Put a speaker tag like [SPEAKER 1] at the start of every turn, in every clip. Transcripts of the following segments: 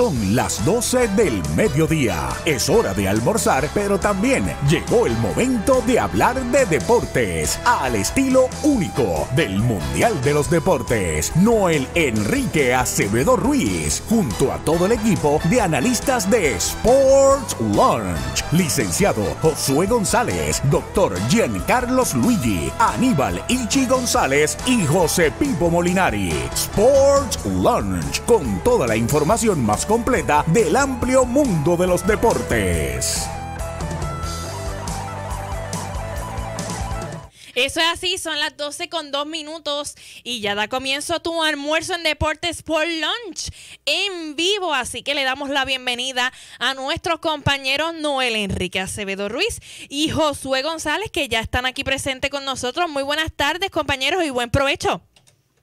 [SPEAKER 1] Son las 12 del mediodía. Es hora de almorzar, pero también llegó el momento de hablar de deportes al estilo único del Mundial de los Deportes. Noel Enrique Acevedo Ruiz, junto a todo el equipo de analistas de Sports Lunch. Licenciado Josué González, doctor Giancarlos Luigi, Aníbal Ichi González y José Pipo Molinari. Sports Lunch, con toda la información más completa del amplio mundo de los deportes.
[SPEAKER 2] Eso es así, son las 12 con 2 minutos y ya da comienzo tu almuerzo en Deportes por Lunch en vivo. Así que le damos la bienvenida a nuestros compañeros Noel Enrique Acevedo Ruiz y Josué González, que ya están aquí presentes con nosotros. Muy buenas tardes, compañeros, y buen provecho.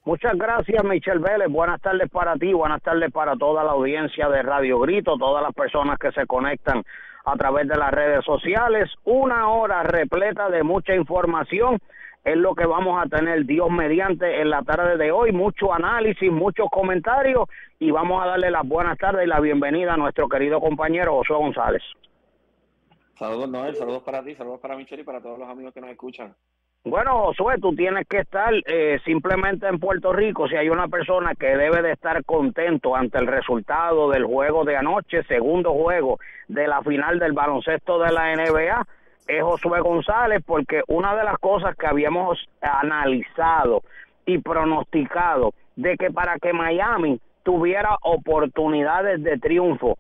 [SPEAKER 3] Muchas gracias, Michelle Vélez. Buenas tardes para ti, buenas tardes para toda la audiencia de Radio Grito, todas las personas que se conectan a través de las redes sociales. Una hora repleta de mucha información es lo que vamos a tener Dios mediante en la tarde de hoy. Mucho análisis, muchos comentarios y vamos a darle las buenas tardes y la bienvenida a nuestro querido compañero Josué González.
[SPEAKER 4] Saludos Noel, saludos para ti, saludos para Michelle y para todos los amigos que nos escuchan.
[SPEAKER 3] Bueno, Josué, tú tienes que estar eh, simplemente en Puerto Rico. Si hay una persona que debe de estar contento ante el resultado del juego de anoche, segundo juego de la final del baloncesto de la NBA, es Josué González, porque una de las cosas que habíamos analizado y pronosticado de que para que Miami tuviera oportunidades de triunfo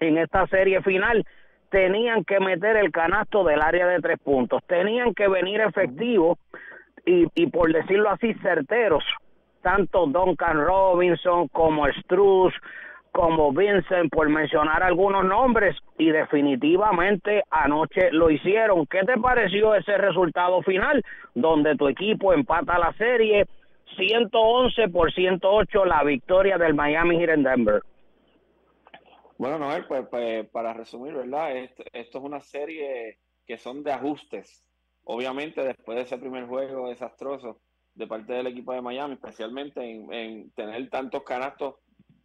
[SPEAKER 3] en esta serie final, tenían que meter el canasto del área de tres puntos, tenían que venir efectivos y, y por decirlo así, certeros, tanto Duncan Robinson como Struz, como Vincent, por mencionar algunos nombres, y definitivamente anoche lo hicieron. ¿Qué te pareció ese resultado final, donde tu equipo empata la serie 111 por 108 la victoria del Miami Heat en Denver?
[SPEAKER 4] Bueno, Noel, pues, pues para resumir, ¿verdad? Esto, esto, es una serie que son de ajustes. Obviamente, después de ese primer juego desastroso de parte del equipo de Miami, especialmente en, en tener tantos canastos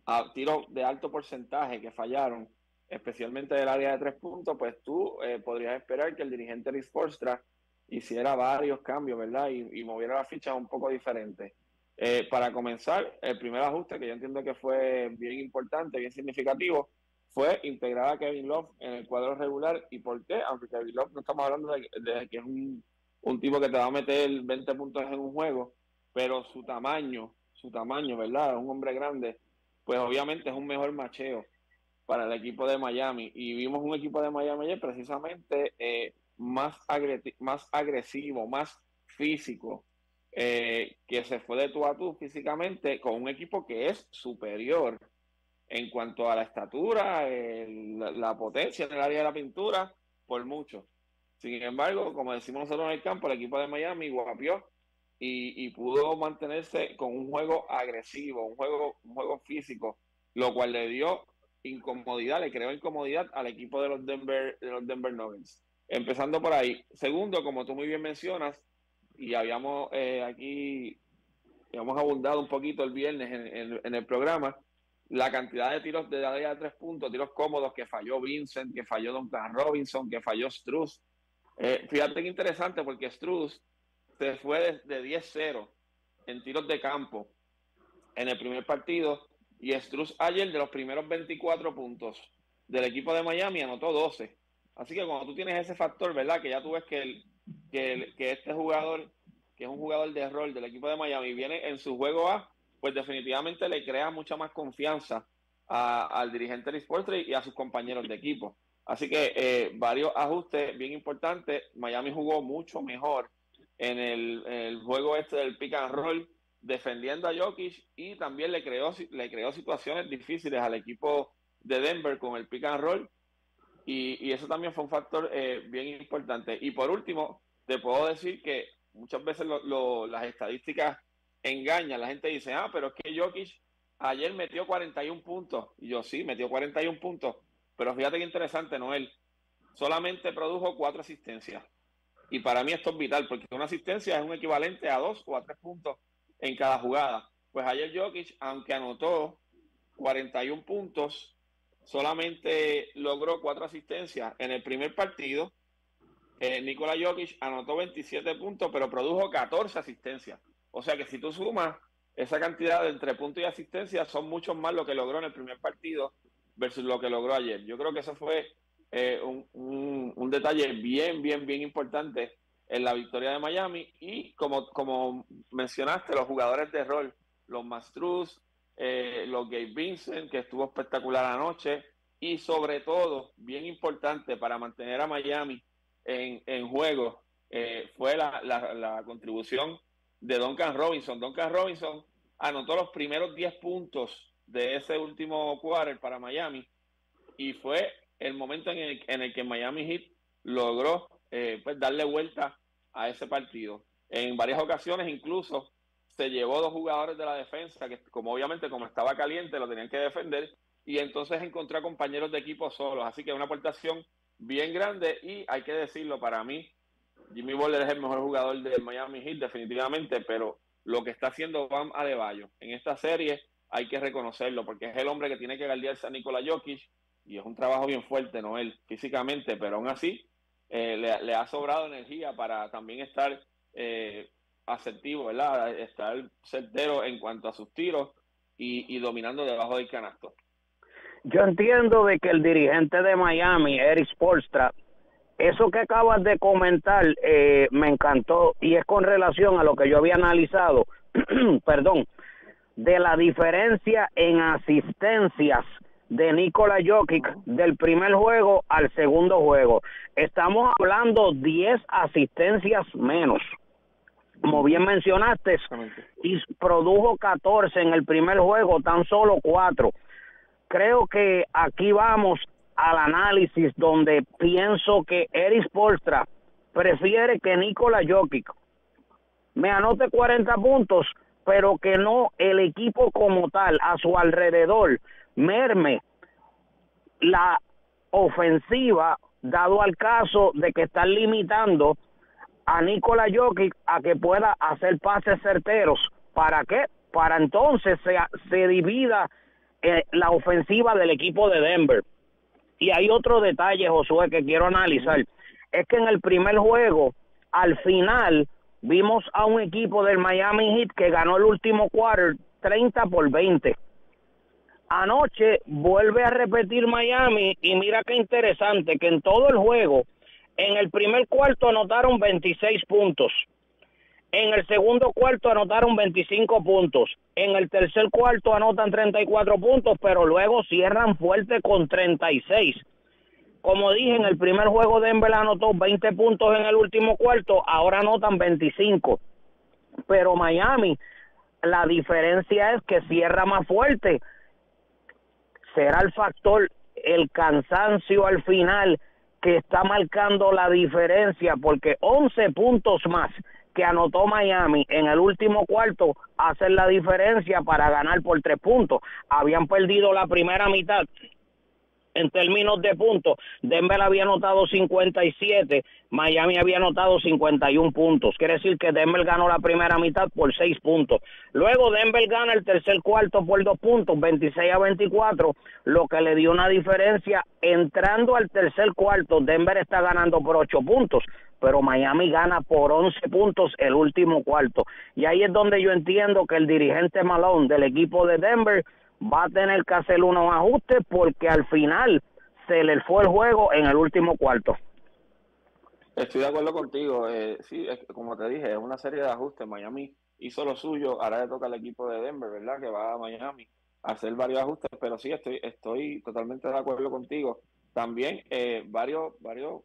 [SPEAKER 4] a tiros de alto porcentaje que fallaron, especialmente del área de tres puntos, pues tú eh, podrías esperar que el dirigente de Sportstra hiciera varios cambios, ¿verdad? Y, y moviera las fichas un poco diferentes. Eh, para comenzar, el primer ajuste que yo entiendo que fue bien importante, bien significativo, fue integrar a Kevin Love en el cuadro regular. ¿Y por qué? Aunque Kevin Love no estamos hablando de, que es un, tipo que te va a meter 20 puntos en un juego, pero su tamaño, su tamaño, ¿verdad? Un hombre grande, pues obviamente es un mejor macheo para el equipo de Miami. Y vimos un equipo de Miami ayer precisamente eh, más, agre más agresivo, más físico, eh, que se fue de tú a tú físicamente con un equipo que es superior en cuanto a la estatura, la, potencia en el área de la pintura, por mucho. Sin embargo, como decimos nosotros en el campo, el equipo de Miami guapió y, y, pudo mantenerse con un juego agresivo, un juego, un juego físico, lo cual le dio incomodidad, le creó incomodidad al equipo de los Denver, de los Denver Nuggets. Empezando por ahí. Segundo, como tú muy bien mencionas, y habíamos eh, aquí, habíamos abundado un poquito el viernes en, en, en el programa, la cantidad de tiros de la de tres puntos, tiros cómodos que falló Vincent, que falló Duncan Robinson, que falló Struz. Eh, fíjate que interesante porque Struz se fue de, de 10-0 en tiros de campo en el primer partido y Struz ayer de los primeros 24 puntos del equipo de Miami anotó 12. Así que cuando tú tienes ese factor, ¿verdad? Que ya tú ves que, el, que, el, que este jugador, que es un jugador de rol del equipo de Miami, viene en su juego A pues definitivamente le crea mucha más confianza al dirigente de Sports y a sus compañeros de equipo. Así que eh, varios ajustes bien importantes. Miami jugó mucho mejor en el, juego este del pick and roll, defendiendo a Jokic y también le creó, le creó situaciones difíciles al equipo de Denver con el pick and roll. Y, eso también fue un factor eh, bien importante. Y por último, te puedo decir que muchas veces las estadísticas engaña. La gente dice, ah, pero es que Jokic ayer metió 41 puntos. Y yo sí, metió 41 puntos. Pero fíjate qué interesante, Noel. Solamente produjo cuatro asistencias. Y para mí esto es vital, porque una asistencia es un equivalente a dos o a tres puntos en cada jugada. Pues ayer Jokic, aunque anotó 41 puntos, solamente logró cuatro asistencias. En el primer partido, eh, Nikola Jokic anotó 27 puntos, pero produjo 14 asistencias. O sea que si tú sumas esa cantidad de entre puntos y asistencias, son muchos más lo que logró en el primer partido versus lo que logró ayer. Yo creo que eso fue eh, un, un, detalle bien, bien, bien importante en la victoria de Miami. Y como, como mencionaste, los jugadores de rol, los Mastruz, eh, los Gabe Vincent, que estuvo espectacular anoche, y sobre todo, bien importante para mantener a Miami en, en juego, eh, fue la, la, contribución de Duncan Robinson. Duncan Robinson anotó los primeros 10 puntos de ese último quarter para Miami y fue el momento en el, en el que Miami Heat logró eh, pues darle vuelta a ese partido. En varias ocasiones incluso se llevó dos jugadores de la defensa, que como obviamente como estaba caliente lo tenían que defender, y entonces encontró a compañeros de equipo solos. Así que una aportación bien grande y hay que decirlo, para mí, Jimmy Butler es el mejor jugador del Miami Heat definitivamente, pero lo que está haciendo Bam Adebayo en esta serie hay que reconocerlo, porque es el hombre que tiene que guardiarse a Nikola Jokic y es un trabajo bien fuerte, no él físicamente, pero aún así eh, le, ha sobrado energía para también estar eh, asertivo, ¿verdad? Estar certero en cuanto a sus tiros y, dominando debajo del canasto.
[SPEAKER 3] Yo entiendo de que el dirigente de Miami, Eric Spolstra, eso que acabas de comentar eh, me encantó y es con relación a lo que yo había analizado, perdón, de la diferencia en asistencias de Nikola Jokic del primer juego al segundo juego. Estamos hablando 10 asistencias menos como bien mencionaste, y produjo 14 en el primer juego, tan solo 4. Creo que aquí vamos al análisis donde pienso que Eris Polstra prefiere que Nikola Jokic me anote 40 puntos, pero que no el equipo como tal a su alrededor merme la ofensiva, dado al caso de que están limitando a Nikola Jokic a que pueda hacer pases certeros. ¿Para qué? Para entonces se, se divida eh, la ofensiva del equipo de Denver. Y hay otro detalle, Josué, que quiero analizar. Es que en el primer juego, al final, vimos a un equipo del Miami Heat que ganó el último quarter 30 por 20. Anoche vuelve a repetir Miami y mira qué interesante que en todo el juego en el primer cuarto anotaron 26 puntos. En el segundo cuarto anotaron 25 puntos. En el tercer cuarto anotan 34 puntos, pero luego cierran fuerte con 36. Como dije, en el primer juego Denver anotó 20 puntos en el último cuarto, ahora anotan 25. Pero Miami, la diferencia es que cierra más fuerte. Será el factor el cansancio al final que está marcando la diferencia porque 11 puntos más que anotó Miami en el último cuarto hacen la diferencia para ganar por tres puntos. Habían perdido la primera mitad en términos de puntos, Denver había anotado 57, Miami había anotado 51 puntos. Quiere decir que Denver ganó la primera mitad por 6 puntos. Luego Denver gana el tercer cuarto por 2 puntos, 26 a 24, lo que le dio una diferencia. Entrando al tercer cuarto, Denver está ganando por 8 puntos pero Miami gana por 11 puntos el último cuarto. Y ahí es donde yo entiendo que el dirigente Malone del equipo de Denver va a tener que hacer unos ajustes porque al final se le fue el juego en el último cuarto.
[SPEAKER 4] Estoy de acuerdo contigo. Eh, sí, como te dije, es una serie de ajustes. Miami hizo lo suyo, ahora le toca al equipo de Denver, ¿verdad? Que va a Miami a hacer varios ajustes, pero sí, estoy, estoy totalmente de acuerdo contigo. También eh, varios, varios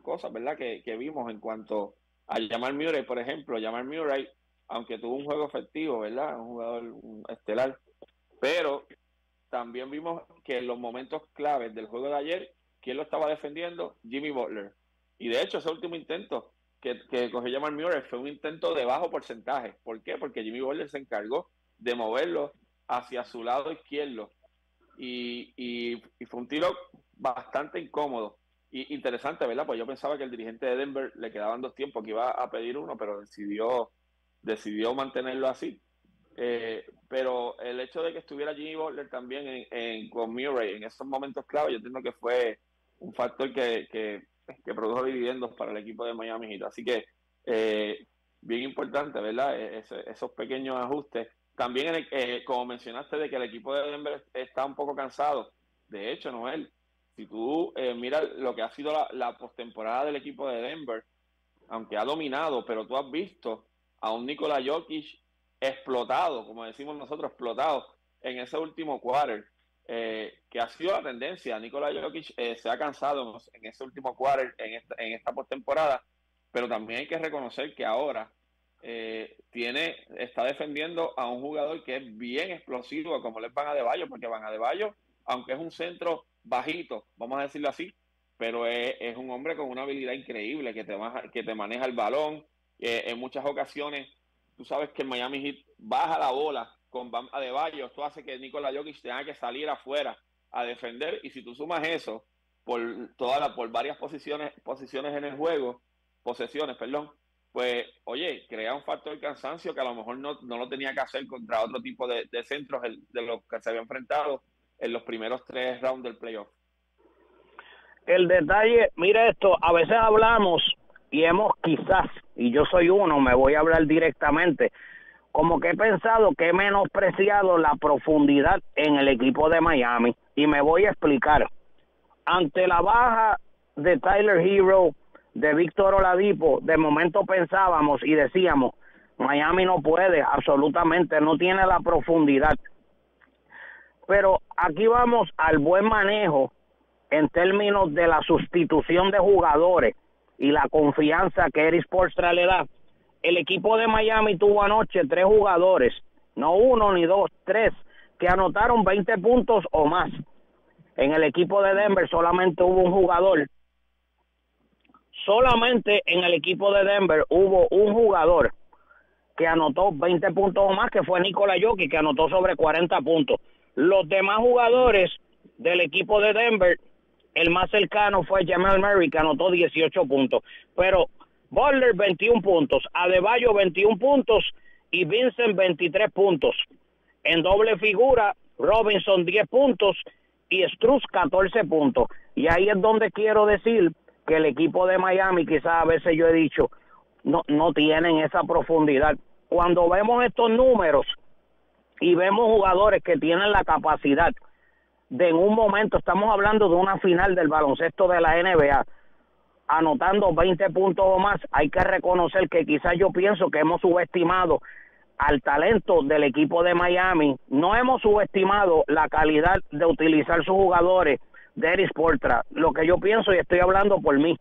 [SPEAKER 4] cosas, ¿verdad? Que, que vimos en cuanto a Jamal Murray, por ejemplo. Jamal Murray, aunque tuvo un juego efectivo, ¿verdad? Un jugador estelar, pero también vimos que en los momentos claves del juego de ayer, ¿quién lo estaba defendiendo? Jimmy Butler. Y de hecho, ese último intento que, que cogió Jamal Murray fue un intento de bajo porcentaje. ¿Por qué? Porque Jimmy Butler se encargó de moverlo hacia su lado izquierdo. Y, y, fue un tiro bastante incómodo. Y interesante, ¿verdad? Pues yo pensaba que el dirigente de Denver le quedaban dos tiempos, que iba a pedir uno, pero decidió, decidió mantenerlo así. Eh, pero el hecho de que estuviera Jimmy Butler también en, con Murray en esos momentos clave, yo entiendo que fue un factor que, que, produjo dividendos para el equipo de Miami Heat. Así que eh, bien importante, ¿verdad? E, esos pequeños ajustes. También, eh, como mencionaste, de que el equipo de Denver está un poco cansado. De hecho, Noel, si tú eh, miras lo que ha sido la, la postemporada del equipo de Denver, aunque ha dominado, pero tú has visto a un Nikola Jokic explotado, como decimos nosotros, explotado en ese último quarter, eh, que ha sido la tendencia. Nikola Jokic eh, se ha cansado en ese último quarter, en esta, en esta postemporada, pero también hay que reconocer que ahora eh, tiene, está defendiendo a un jugador que es bien explosivo, como les Van a De Bayo, porque Van a De Bayo, aunque es un centro bajito, vamos a decirlo así, pero es, un hombre con una habilidad increíble que te, que te maneja el balón. en muchas ocasiones, tú sabes que Miami Heat baja la bola con Bam Adebayo. Esto hace que Nikola Jokic tenga que salir afuera a defender. Y si tú sumas eso por, toda la, por varias posiciones, posiciones en el juego, posesiones, perdón, pues, oye, crea un factor de cansancio que a lo mejor no, lo tenía que hacer contra otro tipo de, centros de los que se había enfrentado en los primeros tres rounds del playoff.
[SPEAKER 3] El detalle, mira esto, a veces hablamos y hemos quizás, y yo soy uno, me voy a hablar directamente, como que he pensado que he menospreciado la profundidad en el equipo de Miami y me voy a explicar. Ante la baja de Tyler Hero, de Víctor Oladipo, de momento pensábamos y decíamos, Miami no puede, absolutamente, no tiene la profundidad. Pero aquí vamos al buen manejo en términos de la sustitución de jugadores y la confianza que Eric Spoelstra le da el equipo de Miami tuvo anoche tres jugadores, no uno ni dos, tres, que anotaron 20 puntos o más. En el equipo de Denver solamente hubo un jugador. Solamente en el equipo de Denver hubo un jugador que anotó 20 puntos o más, que fue Nikola Jokic, que anotó sobre 40 puntos. Los demás jugadores del equipo de Denver, el más cercano fue Jamal Murray, que anotó 18 puntos. Pero Butler 21 puntos, Adebayo 21 puntos y Vincent 23 puntos. En doble figura, Robinson 10 puntos y Struz 14 puntos. Y ahí es donde quiero decir que el equipo de Miami, quizás a veces yo he dicho, no, no tienen esa profundidad. Cuando vemos estos números y vemos jugadores que tienen la capacidad de en un momento, estamos hablando de una final del baloncesto de la NBA, anotando 20 puntos o más, hay que reconocer que quizás yo pienso que hemos subestimado al talento del equipo de Miami, no hemos subestimado la calidad de utilizar sus jugadores de Eris Portra. Lo que yo pienso, y estoy hablando por mí,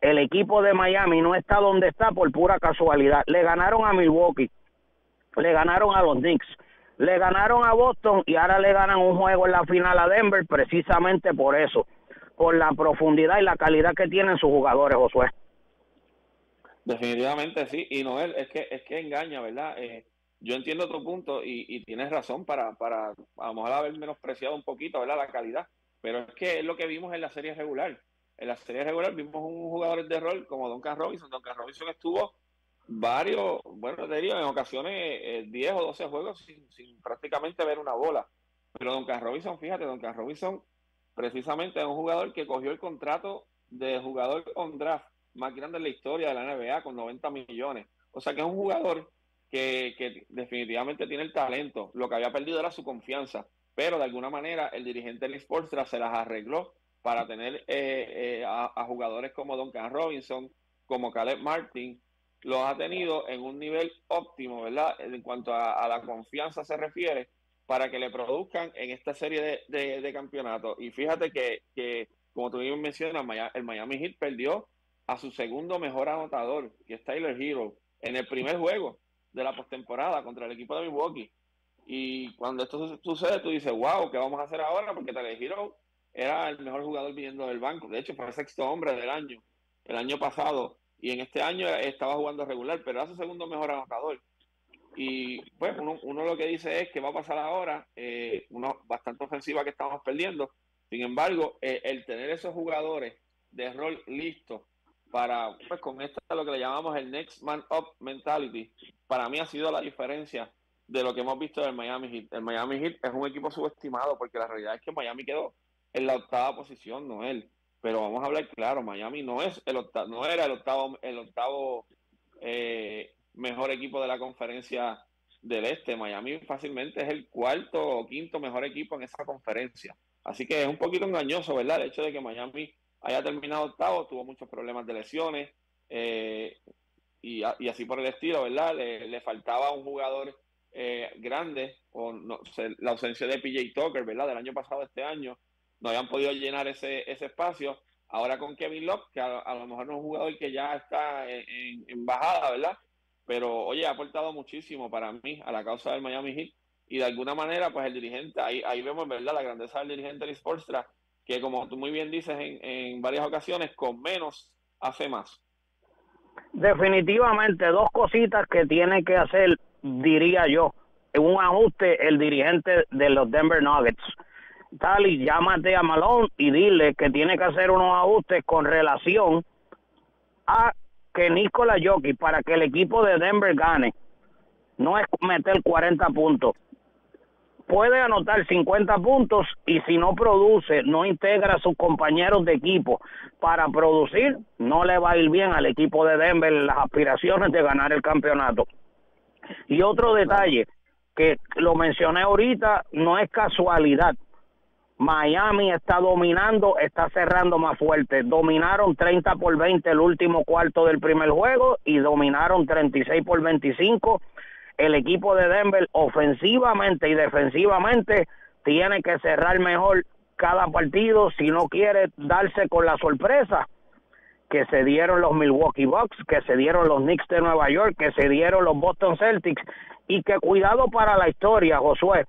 [SPEAKER 3] el equipo de Miami no está donde está por pura casualidad. Le ganaron a Milwaukee, le ganaron a los Knicks, le ganaron a Boston y ahora le ganan un juego en la final a Denver precisamente por eso por la profundidad y la calidad que tienen sus jugadores, Josué.
[SPEAKER 4] Definitivamente sí, y Noel, es que es que engaña, ¿verdad? Eh, yo entiendo tu punto y, tienes razón para, para a lo mejor haber menospreciado un poquito, ¿verdad? La calidad, pero es que es lo que vimos en la serie regular. En la serie regular vimos un jugador de rol como Duncan Robinson. Duncan Robinson estuvo varios, bueno, te digo, en ocasiones 10 eh, o 12 juegos sin, sin prácticamente ver una bola. Pero Duncan Robinson, fíjate, Duncan Robinson precisamente es un jugador que cogió el contrato de jugador on draft más grande en la historia de la NBA con 90 millones. O sea que es un jugador que, definitivamente tiene el talento. Lo que había perdido era su confianza. Pero de alguna manera el dirigente del Sportstra se las arregló para tener eh, eh, a, jugadores como Duncan Robinson, como Caleb Martin, los ha tenido en un nivel óptimo, ¿verdad? En cuanto a la confianza se refiere, para que le produzcan en esta serie de, de, campeonatos. Y fíjate que, como tú mismo mencionas, el Miami Heat perdió a su segundo mejor anotador, que es Tyler Hero, en el primer juego de la postemporada contra el equipo de Milwaukee. Y cuando esto sucede, tú dices, wow, ¿qué vamos a hacer ahora? Porque Tyler Hero era el mejor jugador viniendo del banco. De hecho, fue el sexto hombre del año, el año pasado. Y en este año estaba jugando regular, pero era su segundo mejor anotador. Y pues uno, lo que dice es que va a pasar ahora, eh, uno bastante ofensiva que estamos perdiendo. Sin embargo, eh, el tener esos jugadores de rol listos para, pues con esto lo que le llamamos el next man up mentality, para mí ha sido la diferencia de lo que hemos visto del Miami Heat. El Miami Heat es un equipo subestimado porque la realidad es que Miami quedó en la octava posición, no él. Pero vamos a hablar claro, Miami no es el octavo, no era el octavo, el octavo eh, mejor equipo de la conferencia del este. Miami fácilmente es el cuarto o quinto mejor equipo en esa conferencia. Así que es un poquito engañoso, ¿verdad? El hecho de que Miami haya terminado octavo, tuvo muchos problemas de lesiones eh, y, así por el estilo, ¿verdad? Le, faltaba un jugador eh, grande, o no, la ausencia de PJ Tucker, ¿verdad? Del año pasado, este año, no habían podido llenar ese, ese espacio. Ahora con Kevin Love, que a, lo mejor no es un jugador que ya está en, bajada, ¿verdad? Pero oye, ha aportado muchísimo para mí a la causa del Miami Heat. Y de alguna manera, pues el dirigente, ahí, ahí vemos, ¿verdad? La grandeza del dirigente de Sportstra, que como tú muy bien dices en, en varias ocasiones, con menos hace más.
[SPEAKER 3] Definitivamente, dos cositas que tiene que hacer, diría yo, un ajuste el dirigente de los Denver Nuggets y llámate a Malone y dile que tiene que hacer unos ajustes con relación a que Nikola Jokic para que el equipo de Denver gane. No es meter 40 puntos. Puede anotar 50 puntos y si no produce, no integra a sus compañeros de equipo para producir, no le va a ir bien al equipo de Denver las aspiraciones de ganar el campeonato. Y otro detalle que lo mencioné ahorita, no es casualidad Miami está dominando, está cerrando más fuerte. Dominaron 30 por 20 el último cuarto del primer juego y dominaron 36 por 25. El equipo de Denver ofensivamente y defensivamente tiene que cerrar mejor cada partido si no quiere darse con la sorpresa que se dieron los Milwaukee Bucks, que se dieron los Knicks de Nueva York, que se dieron los Boston Celtics y que cuidado para la historia, Josué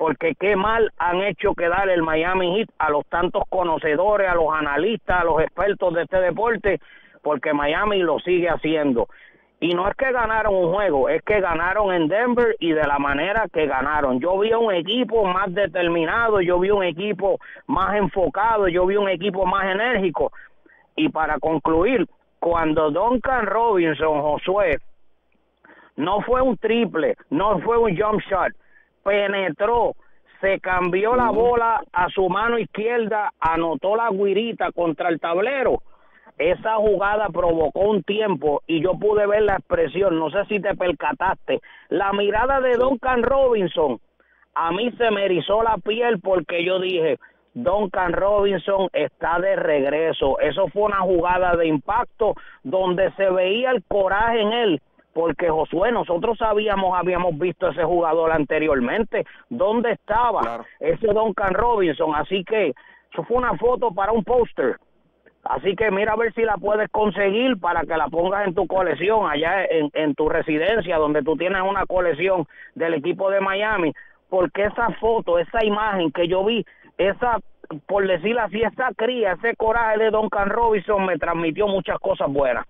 [SPEAKER 3] porque qué mal han hecho quedar el Miami Heat a los tantos conocedores, a los analistas, a los expertos de este deporte, porque Miami lo sigue haciendo. Y no es que ganaron un juego, es que ganaron en Denver y de la manera que ganaron. Yo vi un equipo más determinado, yo vi un equipo más enfocado, yo vi un equipo más enérgico. Y para concluir, cuando Duncan Robinson, Josué, no fue un triple, no fue un jump shot, penetró, se cambió la bola a su mano izquierda, anotó la guirita contra el tablero. Esa jugada provocó un tiempo y yo pude ver la expresión, no sé si te percataste, la mirada de Duncan Robinson, a mí se me erizó la piel porque yo dije, Duncan Robinson está de regreso. Eso fue una jugada de impacto donde se veía el coraje en él porque Josué, nosotros sabíamos, habíamos visto ese jugador anteriormente, dónde estaba ese Duncan Robinson, así que eso fue una foto para un póster. Así que mira a ver si la puedes conseguir para que la pongas en tu colección allá en, en tu residencia, donde tú tienes una colección del equipo de Miami, porque esa foto, esa imagen que yo vi, esa, por decirlo así, esa cría, ese coraje de Duncan Robinson me transmitió muchas cosas buenas.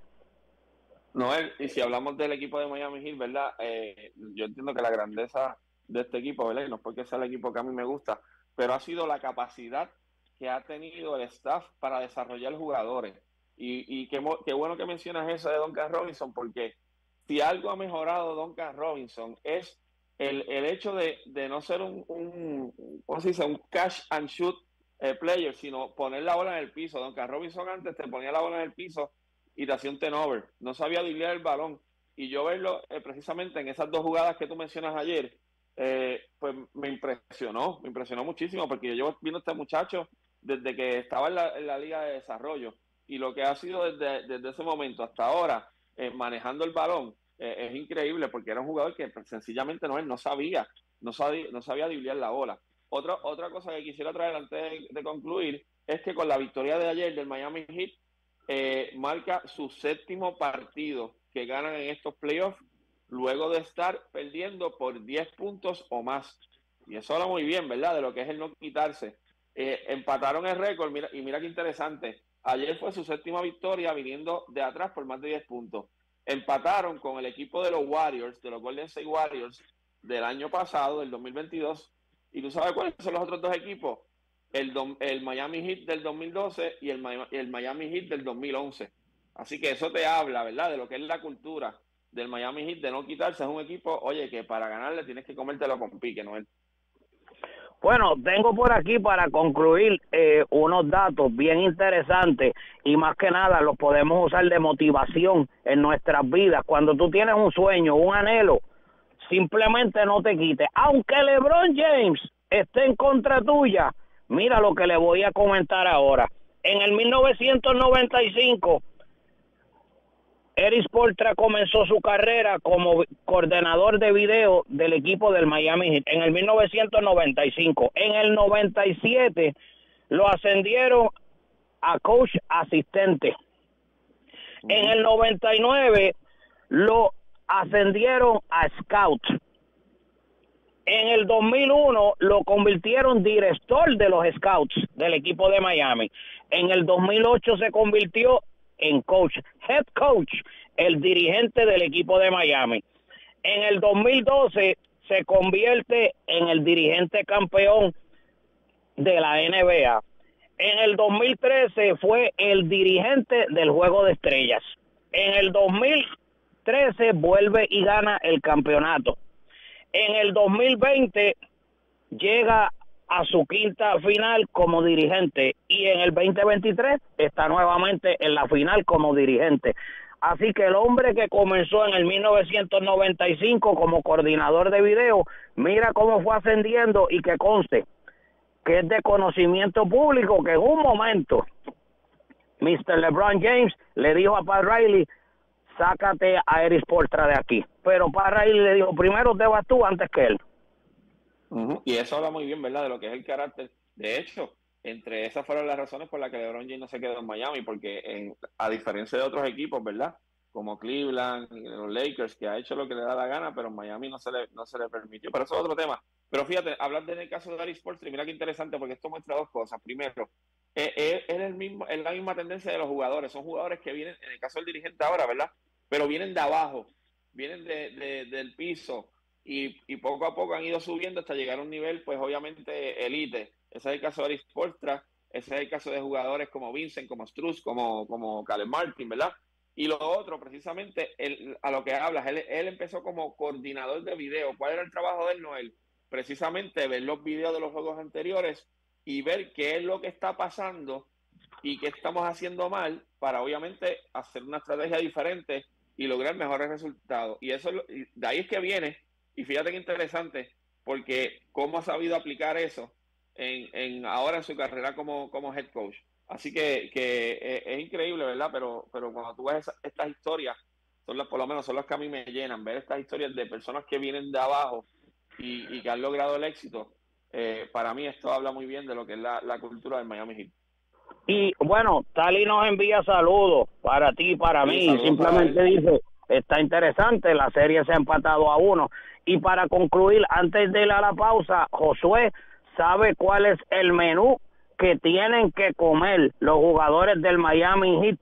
[SPEAKER 4] Noel, y si hablamos del equipo de Miami Heat, ¿verdad? Eh, yo entiendo que la grandeza de este equipo, ¿verdad? Y no es porque sea el equipo que a mí me gusta, pero ha sido la capacidad que ha tenido el staff para desarrollar jugadores. Y, y qué, bueno que mencionas eso de Duncan Robinson, porque si algo ha mejorado Duncan Robinson es el, hecho de, no ser un, un, ¿cómo se dice? un cash and shoot eh, player, sino poner la bola en el piso. Duncan Robinson antes te ponía la bola en el piso y te hacía un tenover. No sabía driblar el balón. Y yo verlo eh, precisamente en esas dos jugadas que tú mencionas ayer, eh, pues me impresionó, me impresionó muchísimo, porque yo llevo viendo a este muchacho desde que estaba en la, Liga de Desarrollo. Y lo que ha sido desde, desde ese momento hasta ahora, eh, manejando el balón, es increíble, porque era un jugador que pues, sencillamente no, él no sabía, no sabía, no sabía la bola. Otra, otra cosa que quisiera traer antes de concluir es que con la victoria de ayer del Miami Heat, eh, marca su séptimo partido que ganan en estos playoffs luego de estar perdiendo por 10 puntos o más. Y eso habla muy bien, ¿verdad? De lo que es el no quitarse. Eh, empataron el récord mira, y mira qué interesante. Ayer fue su séptima victoria viniendo de atrás por más de 10 puntos. Empataron con el equipo de los Warriors, de los Golden State Warriors del año pasado, del 2022. ¿Y tú sabes cuáles son los otros dos equipos? El, el Miami Heat del 2012 y el, el Miami Heat del 2011. Así que eso te habla, ¿verdad? De lo que es la cultura del Miami Heat de no quitarse. Es un equipo, oye, que para ganarle tienes que comértelo con pique, ¿no?
[SPEAKER 3] Bueno, tengo por aquí para concluir eh, unos datos bien interesantes y más que nada los podemos usar de motivación en nuestras vidas. Cuando tú tienes un sueño, un anhelo, simplemente no te quites. Aunque LeBron James esté en contra tuya, mira lo que le voy a comentar ahora. En el 1995, Eris Portra comenzó su carrera como coordinador de video del equipo del Miami Heat en el 1995. En el 97 lo ascendieron a coach asistente. En el 99 lo ascendieron a scout. En el 2001 lo convirtieron director de los scouts del equipo de Miami. En el 2008 se convirtió en coach, head coach, el dirigente del equipo de Miami. En el 2012 se convierte en el dirigente campeón de la NBA. En el 2013 fue el dirigente del Juego de Estrellas. En el 2013 vuelve y gana el campeonato. En el 2020 llega a su quinta final como dirigente y en el 2023 está nuevamente en la final como dirigente. Así que el hombre que comenzó en el 1995 como coordinador de video, mira cómo fue ascendiendo y que conste que es de conocimiento público que en un momento Mr. LeBron James le dijo a Pat Riley, sácate a Eris Portra de aquí. Pero Pat Riley le dijo, primero te vas tú antes que él.
[SPEAKER 4] Y eso habla muy bien, ¿verdad? De lo que es el carácter. De hecho, entre esas fueron las razones por las que LeBron James no se quedó en Miami, porque en, a diferencia de otros equipos, ¿verdad? Como Cleveland, los Lakers, que ha hecho lo que le da la gana, pero Miami no se le, no se le permitió. Pero eso es otro tema. Pero fíjate, hablar del caso de Ari Sports, mira qué interesante, porque esto muestra dos cosas. Primero, es, es, el mismo, es la misma tendencia de los jugadores. Son jugadores que vienen, en el caso del dirigente ahora, ¿verdad? Pero vienen de abajo, vienen de, del piso, y, poco a poco han ido subiendo hasta llegar a un nivel, pues obviamente elite. Ese es el caso de Aris Portra, ese es el caso de jugadores como Vincent, como Struz, como, como Caleb Martin, ¿verdad? Y lo otro, precisamente, a lo que hablas, él, empezó como coordinador de video. ¿Cuál era el trabajo de él, Noel? Precisamente ver los videos de los juegos anteriores y ver qué es lo que está pasando y qué estamos haciendo mal para obviamente hacer una estrategia diferente y lograr mejores resultados. Y eso de ahí es que viene y fíjate que interesante, porque cómo ha sabido aplicar eso en, en ahora en su carrera como, como head coach. Así que, que eh, es, increíble, ¿verdad? Pero, pero cuando tú ves estas historias, son las, por lo menos son las que a mí me llenan, ver estas historias de personas que vienen de abajo y, que han logrado el éxito, eh, para mí esto habla muy bien de lo que es la, cultura del Miami Heat.
[SPEAKER 3] Y bueno, Tali nos envía saludos para ti y para mí. Simplemente dice, está interesante, la serie se ha empatado a uno. Y para concluir, antes de ir a la pausa, Josué sabe cuál es el menú que tienen que comer los jugadores del Miami Heat.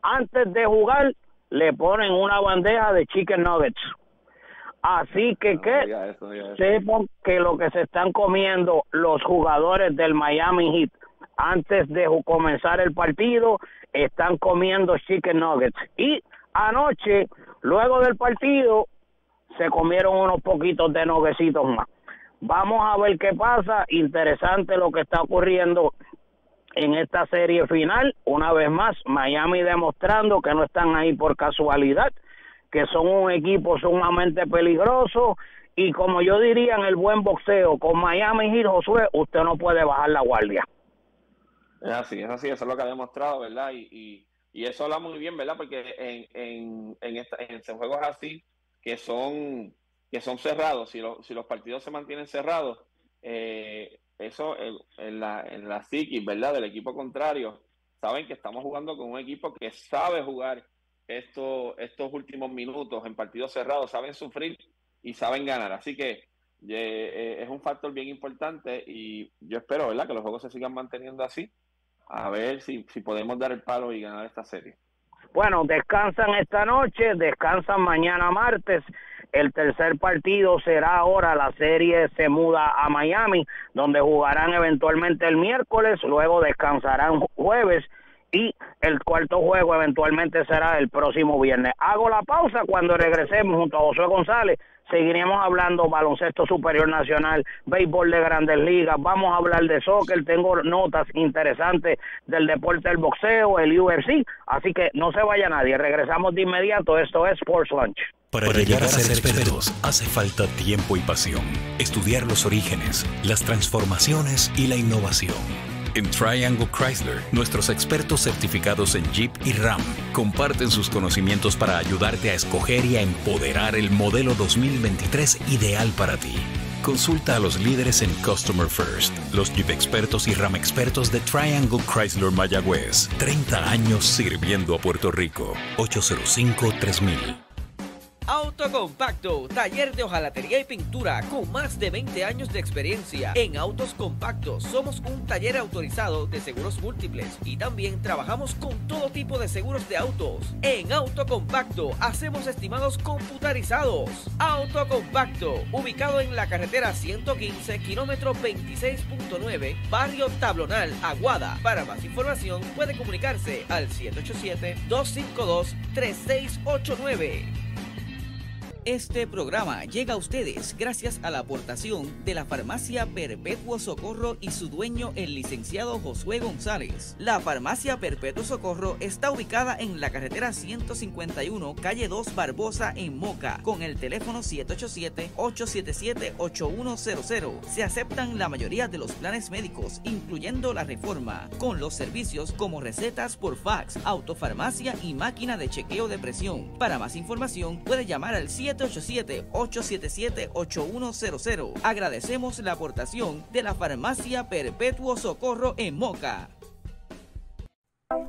[SPEAKER 3] Antes de jugar, le ponen una bandeja de chicken nuggets. Así que que sepan que lo que se están comiendo los jugadores del Miami Heat antes de comenzar el partido están comiendo chicken nuggets. Y anoche, luego del partido, se comieron unos poquitos de noguecitos más. Vamos a ver qué pasa. Interesante lo que está ocurriendo en esta serie final. Una vez más, Miami demostrando que no están ahí por casualidad, que son un equipo sumamente peligroso. Y como yo diría en el buen boxeo, con Miami y Josué, usted no puede bajar la guardia.
[SPEAKER 4] Es así, es así, eso es lo que ha demostrado, ¿verdad? Y, y, eso habla muy bien, ¿verdad? Porque en, en, en, esta, en juegos así, que son, que son cerrados, si, si los partidos se mantienen cerrados, eh, eso en, la, en la psiquis, ¿verdad? Del equipo contrario, saben que estamos jugando con un equipo que sabe jugar estos, estos últimos minutos en partidos cerrados, saben sufrir y saben ganar. Así que eh, es un factor bien importante y yo espero, ¿verdad? Que los juegos se sigan manteniendo así, a ver si, si podemos dar el palo y ganar esta serie.
[SPEAKER 3] Bueno, descansan esta noche, descansan mañana martes. El tercer partido será ahora, la serie se muda a Miami, donde jugarán eventualmente el miércoles, luego descansarán jueves y el cuarto juego eventualmente será el próximo viernes. Hago la pausa cuando regresemos junto a José González. Seguiremos hablando baloncesto superior nacional, béisbol de grandes ligas, vamos a hablar de soccer, tengo notas interesantes del deporte del boxeo, el UFC, así que no se vaya nadie, regresamos de inmediato, esto es Sports Lunch.
[SPEAKER 1] Para, llegar, a ser expertos hace falta tiempo y pasión, estudiar los orígenes, las transformaciones y la innovación. En Triangle Chrysler, nuestros expertos certificados en Jeep y Ram comparten sus conocimientos para ayudarte a escoger y a empoderar el modelo 2023 ideal para ti. Consulta a los líderes en Customer First, los Jeep expertos y Ram expertos de Triangle Chrysler Mayagüez. 30 años sirviendo a Puerto Rico. 805 3000.
[SPEAKER 5] Autocompacto, taller de hojalatería y pintura con más de 20 años de experiencia. En Autos Compactos somos un taller autorizado de seguros múltiples y también trabajamos con todo tipo de seguros de autos. En Autocompacto hacemos estimados computarizados. Autocompacto, ubicado en la carretera 115, kilómetro 26.9, barrio Tablonal, Aguada. Para más información puede comunicarse al 787 252 3689. Este programa llega a ustedes gracias a la aportación de la farmacia Perpetuo Socorro y su dueño, el licenciado Josué González. La farmacia Perpetuo Socorro está ubicada en la carretera 151, calle 2 Barbosa, en Moca, con el teléfono 787-877-8100. Se aceptan la mayoría de los planes médicos, incluyendo la reforma, con los servicios como recetas por fax, autofarmacia y máquina de chequeo de presión. Para más información, puede llamar al 7 787-877-8100. Agradecemos la aportación de la farmacia Perpetuo Socorro en Moca.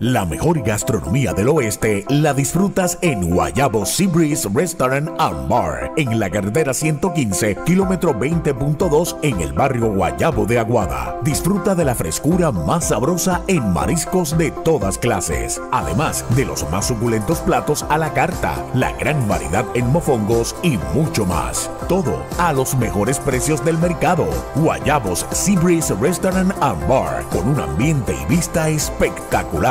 [SPEAKER 1] La mejor gastronomía del oeste la disfrutas en Guayabo Seabreeze Restaurant and Bar, en la carretera 115, kilómetro 20.2 en el barrio Guayabo de Aguada. Disfruta de la frescura más sabrosa en mariscos de todas clases, además de los más suculentos platos a la carta, la gran variedad en mofongos y mucho más. Todo a los mejores precios del mercado. Guayabos Seabreeze Restaurant and Bar, con un ambiente y vista espectacular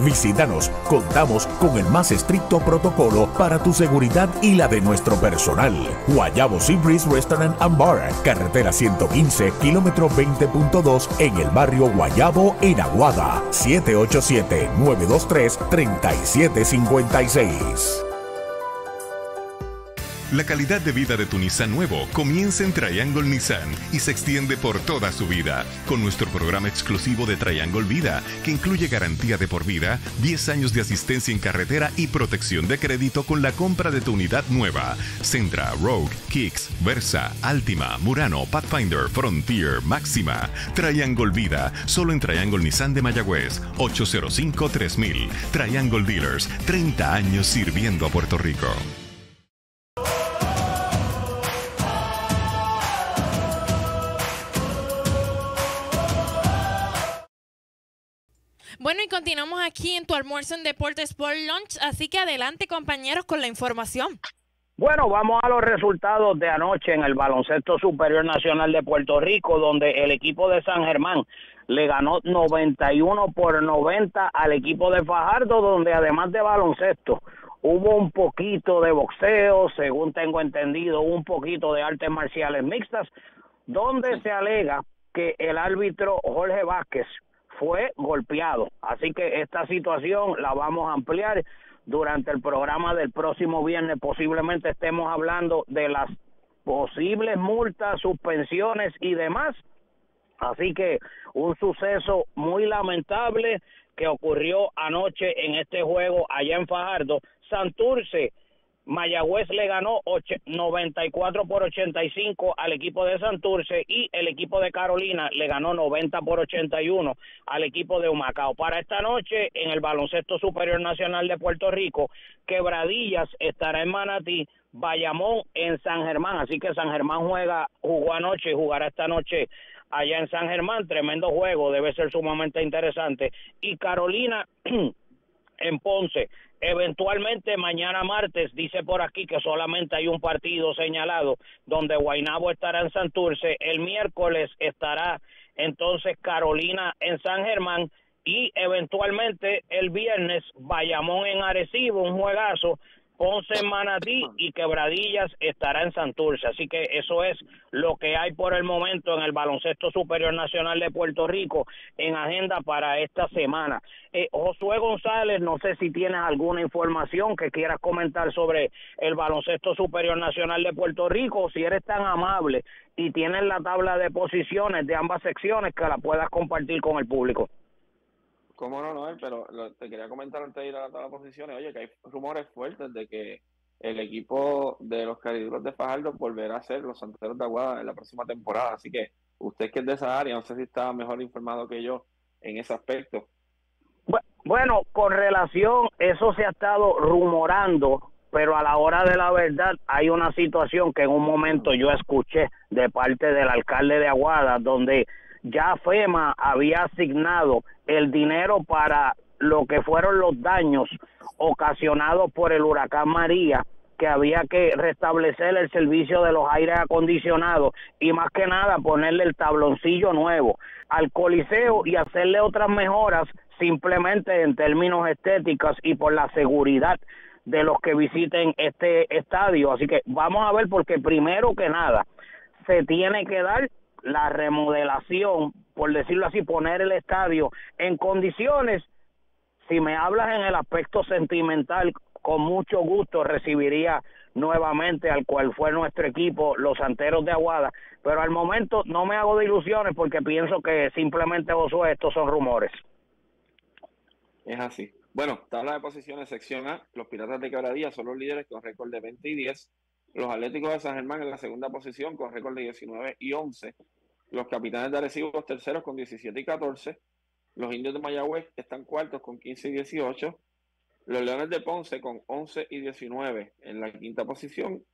[SPEAKER 1] Visítanos, contamos con el más estricto protocolo para tu seguridad y la de nuestro personal. Guayabo Sea Restaurant and Bar, carretera 115, kilómetro 20.2 en el barrio Guayabo, en Aguada. 787-923-3756.
[SPEAKER 6] La calidad de vida de tu Nissan nuevo comienza en Triangle Nissan y se extiende por toda su vida con nuestro programa exclusivo de Triangle Vida que incluye garantía de por vida, 10 años de asistencia en carretera y protección de crédito con la compra de tu unidad nueva. Centra, Rogue, Kicks, Versa, Altima, Murano, Pathfinder, Frontier, Máxima. Triangle Vida, solo en Triangle Nissan de Mayagüez, 805-3000. Triangle Dealers, 30 años sirviendo a Puerto Rico.
[SPEAKER 2] Continuamos aquí en tu almuerzo en Deportes por Lunch, así que adelante compañeros con la información.
[SPEAKER 3] Bueno, vamos a los resultados de anoche en el Baloncesto Superior Nacional de Puerto Rico, donde el equipo de San Germán le ganó 91 por 90 al equipo de Fajardo, donde además de baloncesto hubo un poquito de boxeo, según tengo entendido, un poquito de artes marciales mixtas, donde se alega que el árbitro Jorge Vázquez fue golpeado. Así que esta situación la vamos a ampliar durante el programa del próximo viernes. Posiblemente estemos hablando de las posibles multas, suspensiones y demás. Así que un suceso muy lamentable que ocurrió anoche en este juego allá en Fajardo. Santurce Mayagüez le ganó 94 por 85 al equipo de Santurce y el equipo de Carolina le ganó 90 por 81 al equipo de Humacao. Para esta noche en el Baloncesto Superior Nacional de Puerto Rico, Quebradillas estará en Manatí, Bayamón en San Germán, así que San Germán juega, jugó anoche y jugará esta noche allá en San Germán, tremendo juego, debe ser sumamente interesante. Y Carolina en Ponce Eventualmente mañana martes dice por aquí que solamente hay un partido señalado donde Guainabo estará en Santurce, el miércoles estará entonces Carolina en San Germán y eventualmente el viernes Bayamón en Arecibo, un juegazo Ponce en Manatí y Quebradillas estará en Santurce. Así que eso es lo que hay por el momento en el Baloncesto Superior Nacional de Puerto Rico en agenda para esta semana. Eh, Josué González, no sé si tienes alguna información que quieras comentar sobre el Baloncesto Superior Nacional de Puerto Rico, si eres tan amable y tienes la tabla de posiciones de ambas secciones que la puedas compartir con el público.
[SPEAKER 4] Cómo no, Noel, pero te quería comentar antes de ir a la posiciones, oye, que hay rumores fuertes de que el equipo de los cariduros de Fajardo volverá a ser los Santeros de Aguada en la próxima temporada. Así que usted que es de esa área, no sé si está mejor informado que yo en ese aspecto.
[SPEAKER 3] Bueno, con relación, eso se ha estado rumorando, pero a la hora de la verdad hay una situación que en un momento yo escuché de parte del alcalde de Aguada, donde ya FEMA había asignado el dinero para lo que fueron los daños ocasionados por el huracán María, que había que restablecer el servicio de los aires acondicionados y más que nada ponerle el tabloncillo nuevo al coliseo y hacerle otras mejoras simplemente en términos estéticos y por la seguridad de los que visiten este estadio. Así que vamos a ver porque primero que nada se tiene que dar la remodelación, por decirlo así, poner el estadio en condiciones, si me hablas en el aspecto sentimental, con mucho gusto recibiría nuevamente al cual fue nuestro equipo, los Santeros de Aguada, pero al momento no me hago de ilusiones porque pienso que simplemente Josué, estos son rumores.
[SPEAKER 4] Es así. Bueno, tabla de posiciones, sección A, los Piratas de Quebradilla son los líderes con récord de 20 y 10, los Atléticos de San Germán en la segunda posición con récord de 19 y 11. Los Capitanes de Arecibo terceros con 17 y 14. Los Indios de Mayagüez están cuartos con 15 y 18. Los Leones de Ponce con 11 y 19 en la quinta posición.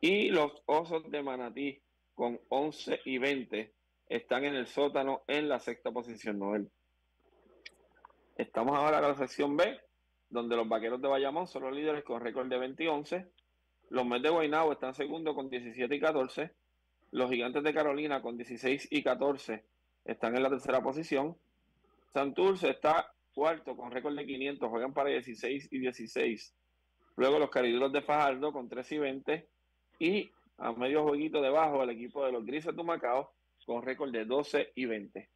[SPEAKER 4] Y los Osos de Manatí con 11 y 20 están en el sótano en la sexta posición, Noel. Estamos ahora en la sección B, donde los Vaqueros de Bayamón son los líderes con récord de 20 y 11. Los Mets de Guaynabo están segundo con 17 y 14. Los Gigantes de Carolina con 16 y 14 están en la tercera posición. Santurce está cuarto con récord de 500, juegan para 16 y 16. Luego los Cariduros de Fajardo con 3 y 20. Y a medio jueguito debajo el equipo de los Grises de Macao con récord de 12 y 20.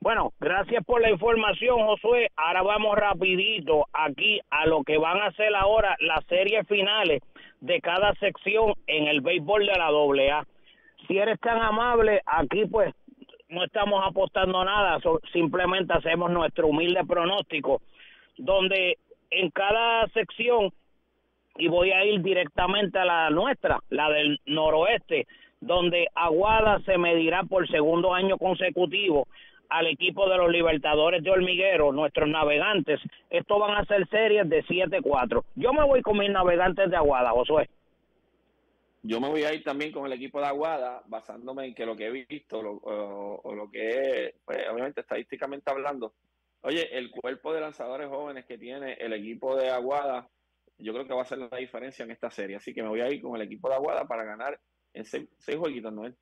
[SPEAKER 3] Bueno, gracias por la información, Josué. Ahora vamos rapidito aquí a lo que van a ser ahora las series finales de cada sección en el béisbol de la AA. Si eres tan amable, aquí pues no estamos apostando nada, simplemente hacemos nuestro humilde pronóstico, donde en cada sección, y voy a ir directamente a la nuestra, la del noroeste, donde Aguada se medirá por segundo año consecutivo al equipo de los Libertadores de Hormiguero, nuestros navegantes. Esto van a ser series de 7-4. Yo me voy con mis navegantes de Aguada, Josué.
[SPEAKER 4] Yo me voy a ir también con el equipo de Aguada, basándome en que lo que he visto, o, lo que es, pues, obviamente estadísticamente hablando, oye, el cuerpo de lanzadores jóvenes que tiene el equipo de Aguada, yo creo que va a ser la diferencia en esta serie. Así que me voy a ir con el equipo de Aguada para ganar en seis, seis jueguitos, Noel.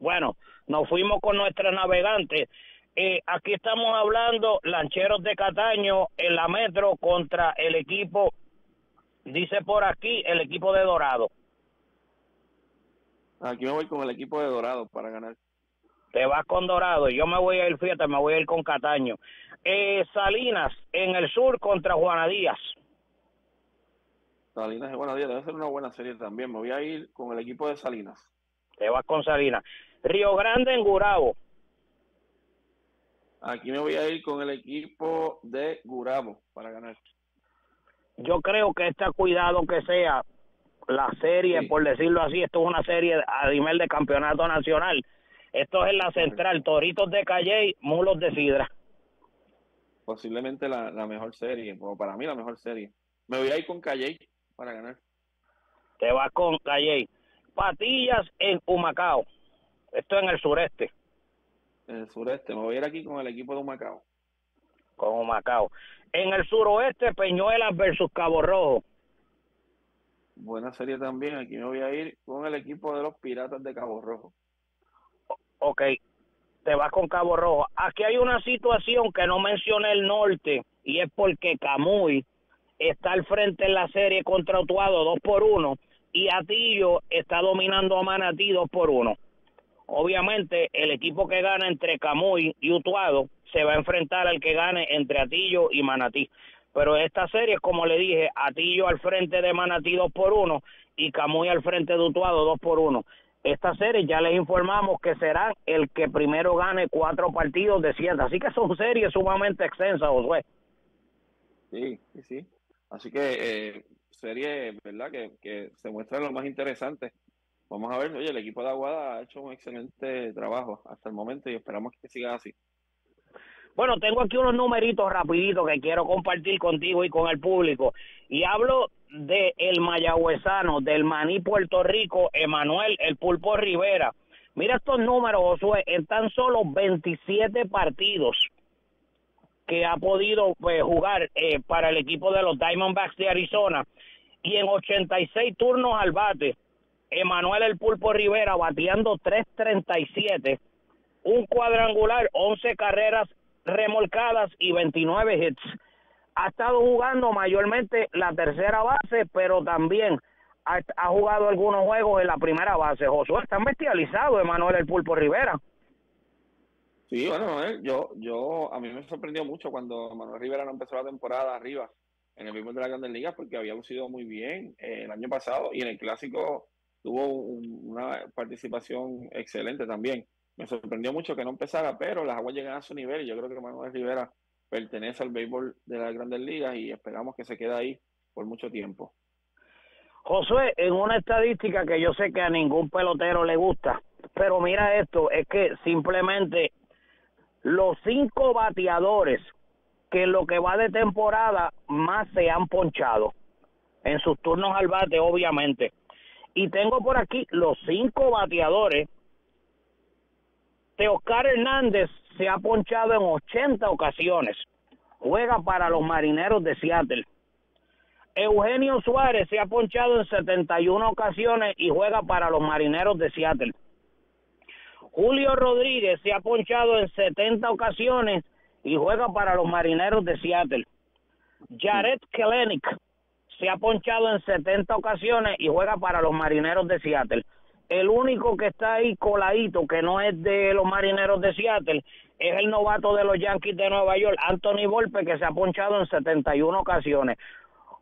[SPEAKER 3] Bueno, nos fuimos con nuestra navegante. Eh, aquí estamos hablando Lancheros de Cataño en la Metro contra el equipo, dice por aquí, el equipo de Dorado.
[SPEAKER 4] Aquí me voy con el equipo de Dorado para ganar.
[SPEAKER 3] Te vas con Dorado, yo me voy a ir, fíjate, me voy a ir con Cataño. Eh, Salinas en el sur contra Juana Díaz.
[SPEAKER 4] Salinas y Juana Díaz debe ser una buena serie también. Me voy a ir con el equipo de Salinas.
[SPEAKER 3] Te vas con Salinas. Río Grande en Gurabo.
[SPEAKER 4] Aquí me voy a ir con el equipo de Gurabo para ganar.
[SPEAKER 3] Yo creo que está cuidado que sea la serie, por decirlo así, esto es una serie a nivel de campeonato nacional. Esto es en la central, Toritos de Calle, Mulos de Sidra.
[SPEAKER 4] Posiblemente la, mejor serie, o para mí la mejor serie. Me voy a ir con Calle para ganar.
[SPEAKER 3] Te vas con Calle. Patillas en Humacao. Esto en el sureste.
[SPEAKER 4] En el sureste. Me voy a ir aquí con el equipo de Humacao.
[SPEAKER 3] Con Humacao. En el suroeste, Peñuelas versus Cabo Rojo.
[SPEAKER 4] Buena serie también. Aquí me voy a ir con el equipo de los Piratas de Cabo Rojo.
[SPEAKER 3] Ok. te vas con Cabo Rojo. Aquí hay una situación que no mencioné el norte y es porque Camuy está al frente en la serie contra Utuado 2 por 1 y Atillo está dominando a Manatí 2 por 1. Obviamente el equipo que gana entre Camuy y Utuado se va a enfrentar al que gane entre Atillo y Manatí. Pero esta serie, como le dije, Atillo al frente de Manatí 2 por 1 y Camuy al frente de Utuado 2 por 1 esta serie ya les informamos que será el que primero gane cuatro partidos de siete. Así que son series sumamente extensas, Josué.
[SPEAKER 4] Sí, sí, sí. Así que eh, serie, ¿verdad? Que, que se muestra lo más interesante. Vamos a ver, oye, el equipo de Aguada ha hecho un excelente trabajo hasta el momento y esperamos que siga así.
[SPEAKER 3] Bueno, tengo aquí unos numeritos rapiditos que quiero compartir contigo y con el público. Y hablo de el mayagüezano, del Maní Puerto Rico, Emanuel El Pulpo Rivera. Mira estos números, Josué, en tan solo 27 partidos que ha podido pues, jugar eh, para el equipo de los Diamondbacks de Arizona y en 86 turnos al bate, Emanuel El Pulpo Rivera bateando 337, un cuadrangular, 11 carreras remolcadas y 29 hits ha estado jugando mayormente la tercera base, pero también ha, jugado algunos juegos en la primera base. Josué está bestializado, Emanuel El Pulpo Rivera.
[SPEAKER 4] Sí, bueno, yo, yo, a mí me sorprendió mucho cuando Manuel Rivera no empezó la temporada arriba en el mismo de la Grandes Ligas porque había lucido muy bien eh, el año pasado y en el Clásico tuvo una participación excelente también. Me sorprendió mucho que no empezara, pero las aguas llegan a su nivel y yo creo que Manuel Rivera pertenece al béisbol de las grandes ligas y esperamos que se quede ahí por mucho tiempo.
[SPEAKER 3] Josué, en una estadística que yo sé que a ningún pelotero le gusta, pero mira esto, es que simplemente los cinco bateadores que en lo que va de temporada más se han ponchado en sus turnos al bate, obviamente. Y tengo por aquí los cinco bateadores. Oscar Hernández se ha ponchado en 80 ocasiones. Juega para los marineros de Seattle. Eugenio Suárez se ha ponchado en 71 ocasiones y juega para los marineros de Seattle. Julio Rodríguez se ha ponchado en 70 ocasiones y juega para los marineros de Seattle. Jared Kelenic se ha ponchado en 70 ocasiones y juega para los marineros de Seattle. El único que está ahí coladito, que no es de los marineros de Seattle, es el novato de los Yankees de Nueva York, Anthony Volpe, que se ha ponchado en 71 ocasiones.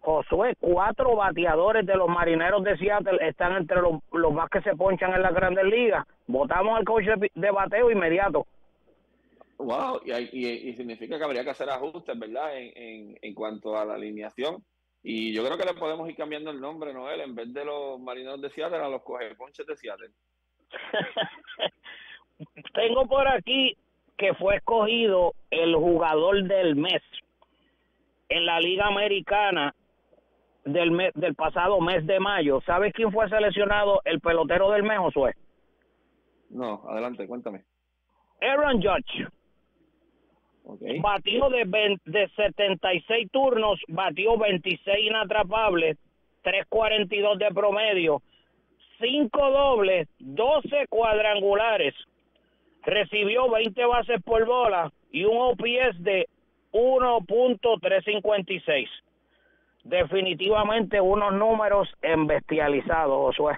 [SPEAKER 3] Josué, cuatro bateadores de los marineros de Seattle están entre los, más que se ponchan en las grandes ligas. Votamos al coach de, bateo inmediato.
[SPEAKER 4] Wow, y, significa que habría que hacer ajustes, ¿verdad? En, en cuanto a la alineación y yo creo que le podemos ir cambiando el nombre, Noel, en vez de los marineros de Seattle a los cogeponches de Seattle.
[SPEAKER 3] Tengo por aquí que fue escogido el jugador del mes en la Liga Americana del mes, del pasado mes de mayo. ¿Sabes quién fue seleccionado el pelotero del mes, Josué?
[SPEAKER 4] No, adelante, cuéntame.
[SPEAKER 3] Aaron Judge. Batió de, de 76 turnos, batió 26 inatrapables, 3.42 de promedio, 5 dobles, 12 cuadrangulares, recibió 20 bases por bola y un OPS de 1.356. Definitivamente unos números embestializados, Josué.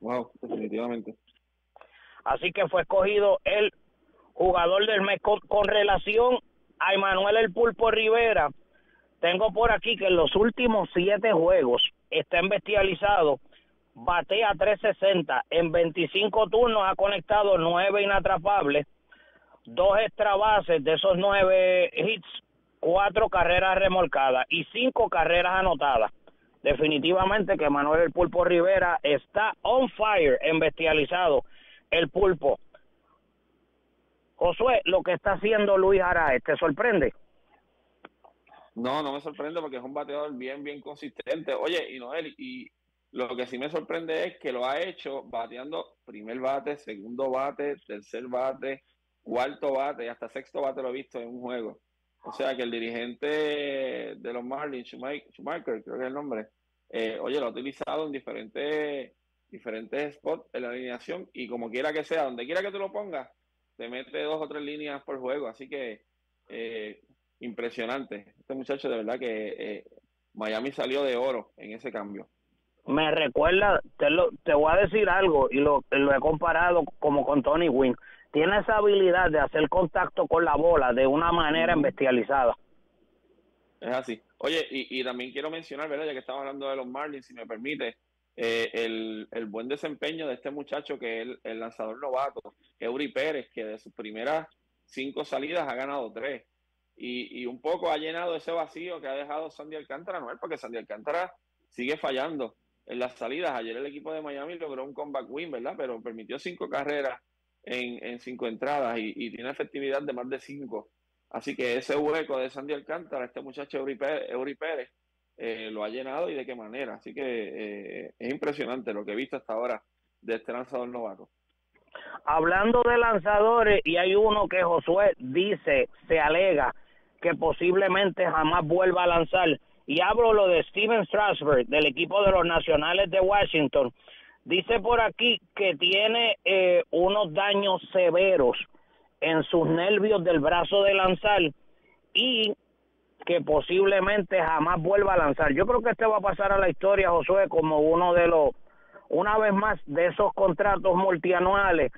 [SPEAKER 4] Wow, definitivamente.
[SPEAKER 3] Así que fue escogido el jugador del mes con, relación a Emanuel El Pulpo Rivera. Tengo por aquí que en los últimos siete juegos está en bestializado, batea 360, en 25 turnos ha conectado nueve inatrapables, dos extra bases de esos nueve hits, cuatro carreras remolcadas y cinco carreras anotadas. Definitivamente que Manuel El Pulpo Rivera está on fire en bestializado. El Pulpo Josué, lo que está haciendo Luis Araez, ¿te sorprende?
[SPEAKER 4] No, no me sorprende porque es un bateador bien, bien consistente. Oye, y Noel, y lo que sí me sorprende es que lo ha hecho bateando primer bate, segundo bate, tercer bate, cuarto bate y hasta sexto bate lo he visto en un juego. O sea que el dirigente de los Marlins, Schumacher, creo que es el nombre, eh, oye, lo ha utilizado en diferentes, diferentes spots en la alineación y como quiera que sea, donde quiera que tú lo pongas, te mete dos o tres líneas por juego, así que eh, impresionante. Este muchacho de verdad que eh, Miami salió de oro en ese cambio.
[SPEAKER 3] Me recuerda, te, lo, te voy a decir algo y lo, lo he comparado como con Tony Wynn. Tiene esa habilidad de hacer contacto con la bola de una manera bestializada.
[SPEAKER 4] Es así. Oye, y, y también quiero mencionar, ¿verdad? Ya que estamos hablando de los Marlins, si me permite, eh, el, buen desempeño de este muchacho que es el, lanzador novato, Eury Pérez, que de sus primeras cinco salidas ha ganado tres. Y, un poco ha llenado ese vacío que ha dejado Sandy Alcántara, ¿no? Porque Sandy Alcántara sigue fallando en las salidas. Ayer el equipo de Miami logró un comeback win, ¿verdad? Pero permitió cinco carreras en, cinco entradas y, tiene efectividad de más de cinco. Así que ese hueco de Sandy Alcántara, este muchacho Eury Pérez, eh, lo ha llenado y de qué manera. Así que eh, es impresionante lo que he visto hasta ahora de este lanzador novato.
[SPEAKER 3] Hablando de lanzadores, y hay uno que Josué dice, se alega que posiblemente jamás vuelva a lanzar, y hablo lo de Steven Strasberg del equipo de los Nacionales de Washington. Dice por aquí que tiene eh, unos daños severos en sus nervios del brazo de lanzar y que posiblemente jamás vuelva a lanzar. Yo creo que este va a pasar a la historia, Josué, como uno de los, una vez más, de esos contratos multianuales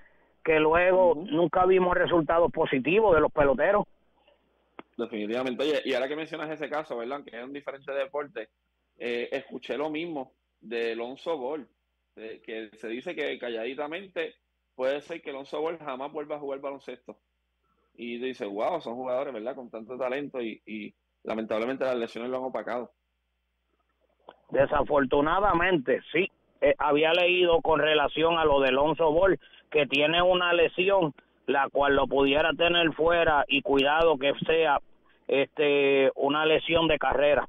[SPEAKER 3] que luego nunca vimos resultados positivos de los peloteros.
[SPEAKER 4] Definitivamente. Oye, y ahora que mencionas ese caso, ¿verdad? Que es un diferente deporte, eh, escuché lo mismo de Alonso Gol, que se dice que calladitamente puede ser que Alonso Gol jamás vuelva a jugar baloncesto. Y dice, wow, son jugadores, ¿verdad? Con tanto talento y, y lamentablemente las lesiones lo han opacado.
[SPEAKER 3] Desafortunadamente, sí. Eh, había leído con relación a lo de Alonso Ball que tiene una lesión la cual lo pudiera tener fuera y cuidado que sea este una lesión de carrera.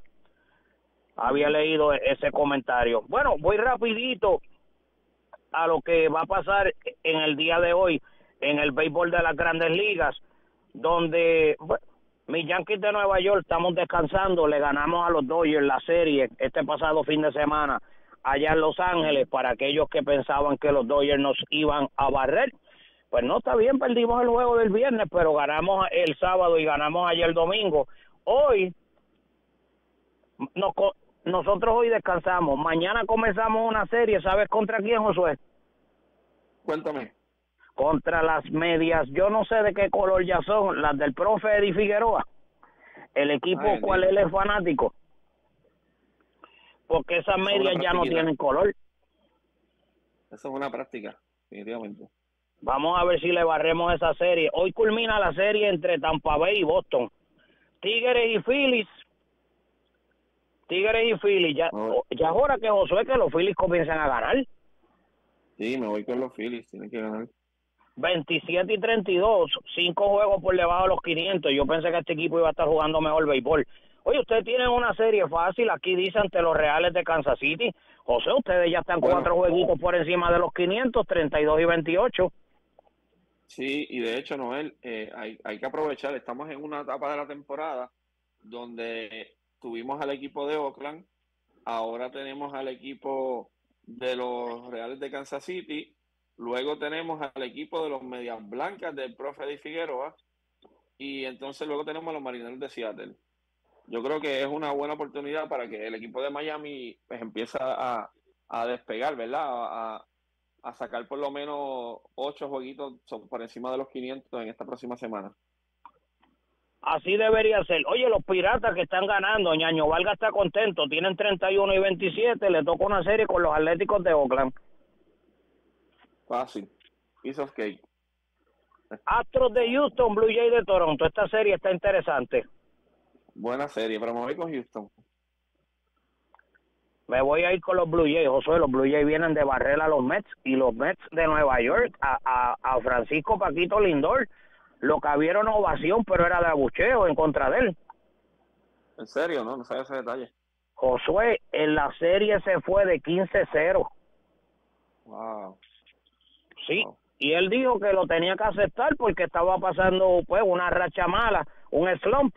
[SPEAKER 3] Había leído ese comentario. Bueno, voy rapidito a lo que va a pasar en el día de hoy en el béisbol de las grandes ligas, donde mis Yankees de Nueva York estamos descansando, le ganamos a los Dodgers la serie este pasado fin de semana allá en Los Ángeles para aquellos que pensaban que los Dodgers nos iban a barrer. Pues no está bien, perdimos el juego del viernes, pero ganamos el sábado y ganamos ayer el domingo. Hoy nosotros hoy descansamos, mañana comenzamos una serie, ¿sabes contra quién, Josué?
[SPEAKER 4] Cuéntame
[SPEAKER 3] contra las medias, yo no sé de qué color ya son, las del profe Eddie Figueroa. El equipo, ¿cuál es el fanático? Porque esas medias ya no tienen color.
[SPEAKER 4] Eso es una práctica, definitivamente.
[SPEAKER 3] Vamos a ver si le barremos esa serie. Hoy culmina la serie entre Tampa Bay y Boston. Tigres y Phillies. Tigres y Phillies. Ya, ya es hora que Josué que los Phillies comiencen a ganar.
[SPEAKER 4] Sí, me voy con los Phillies. Tienen que ganar.
[SPEAKER 3] 27 y 32, cinco juegos por debajo de los 500. Yo pensé que este equipo iba a estar jugando mejor béisbol. Oye, ustedes tienen una serie fácil, aquí dice ante los Reales de Kansas City. José, ustedes ya están cuatro jueguitos por encima de los 500, 32 y 28.
[SPEAKER 4] Sí, y de hecho, Noel, eh, hay, hay que aprovechar, estamos en una etapa de la temporada donde tuvimos al equipo de Oakland, ahora tenemos al equipo de los Reales de Kansas City Luego tenemos al equipo de los Medias Blancas del profe de Figueroa. Y entonces luego tenemos a los Marineros de Seattle. Yo creo que es una buena oportunidad para que el equipo de Miami pues, empiece a, despegar, ¿verdad? A, a, sacar por lo menos ocho jueguitos por encima de los 500 en esta próxima semana.
[SPEAKER 3] Así debería ser. Oye, los piratas que están ganando, Ñaño Valga está contento, tienen 31 y 27, le toca una serie con los Atléticos de Oakland.
[SPEAKER 4] Fácil. Piece of cake.
[SPEAKER 3] Astros de Houston, Blue Jays de Toronto. Esta serie está interesante.
[SPEAKER 4] Buena serie, pero me voy con Houston.
[SPEAKER 3] Me voy a ir con los Blue Jays, Josué. Los Blue Jays vienen de barrer a los Mets y los Mets de Nueva York a, a, Francisco Paquito Lindor. Lo que vieron ovación, pero era de abucheo en contra de él.
[SPEAKER 4] ¿En serio? No, no sabía ese detalle.
[SPEAKER 3] Josué, en la serie se fue de 15-0.
[SPEAKER 4] Wow.
[SPEAKER 3] Sí, y él dijo que lo tenía que aceptar porque estaba pasando pues una racha mala, un slump,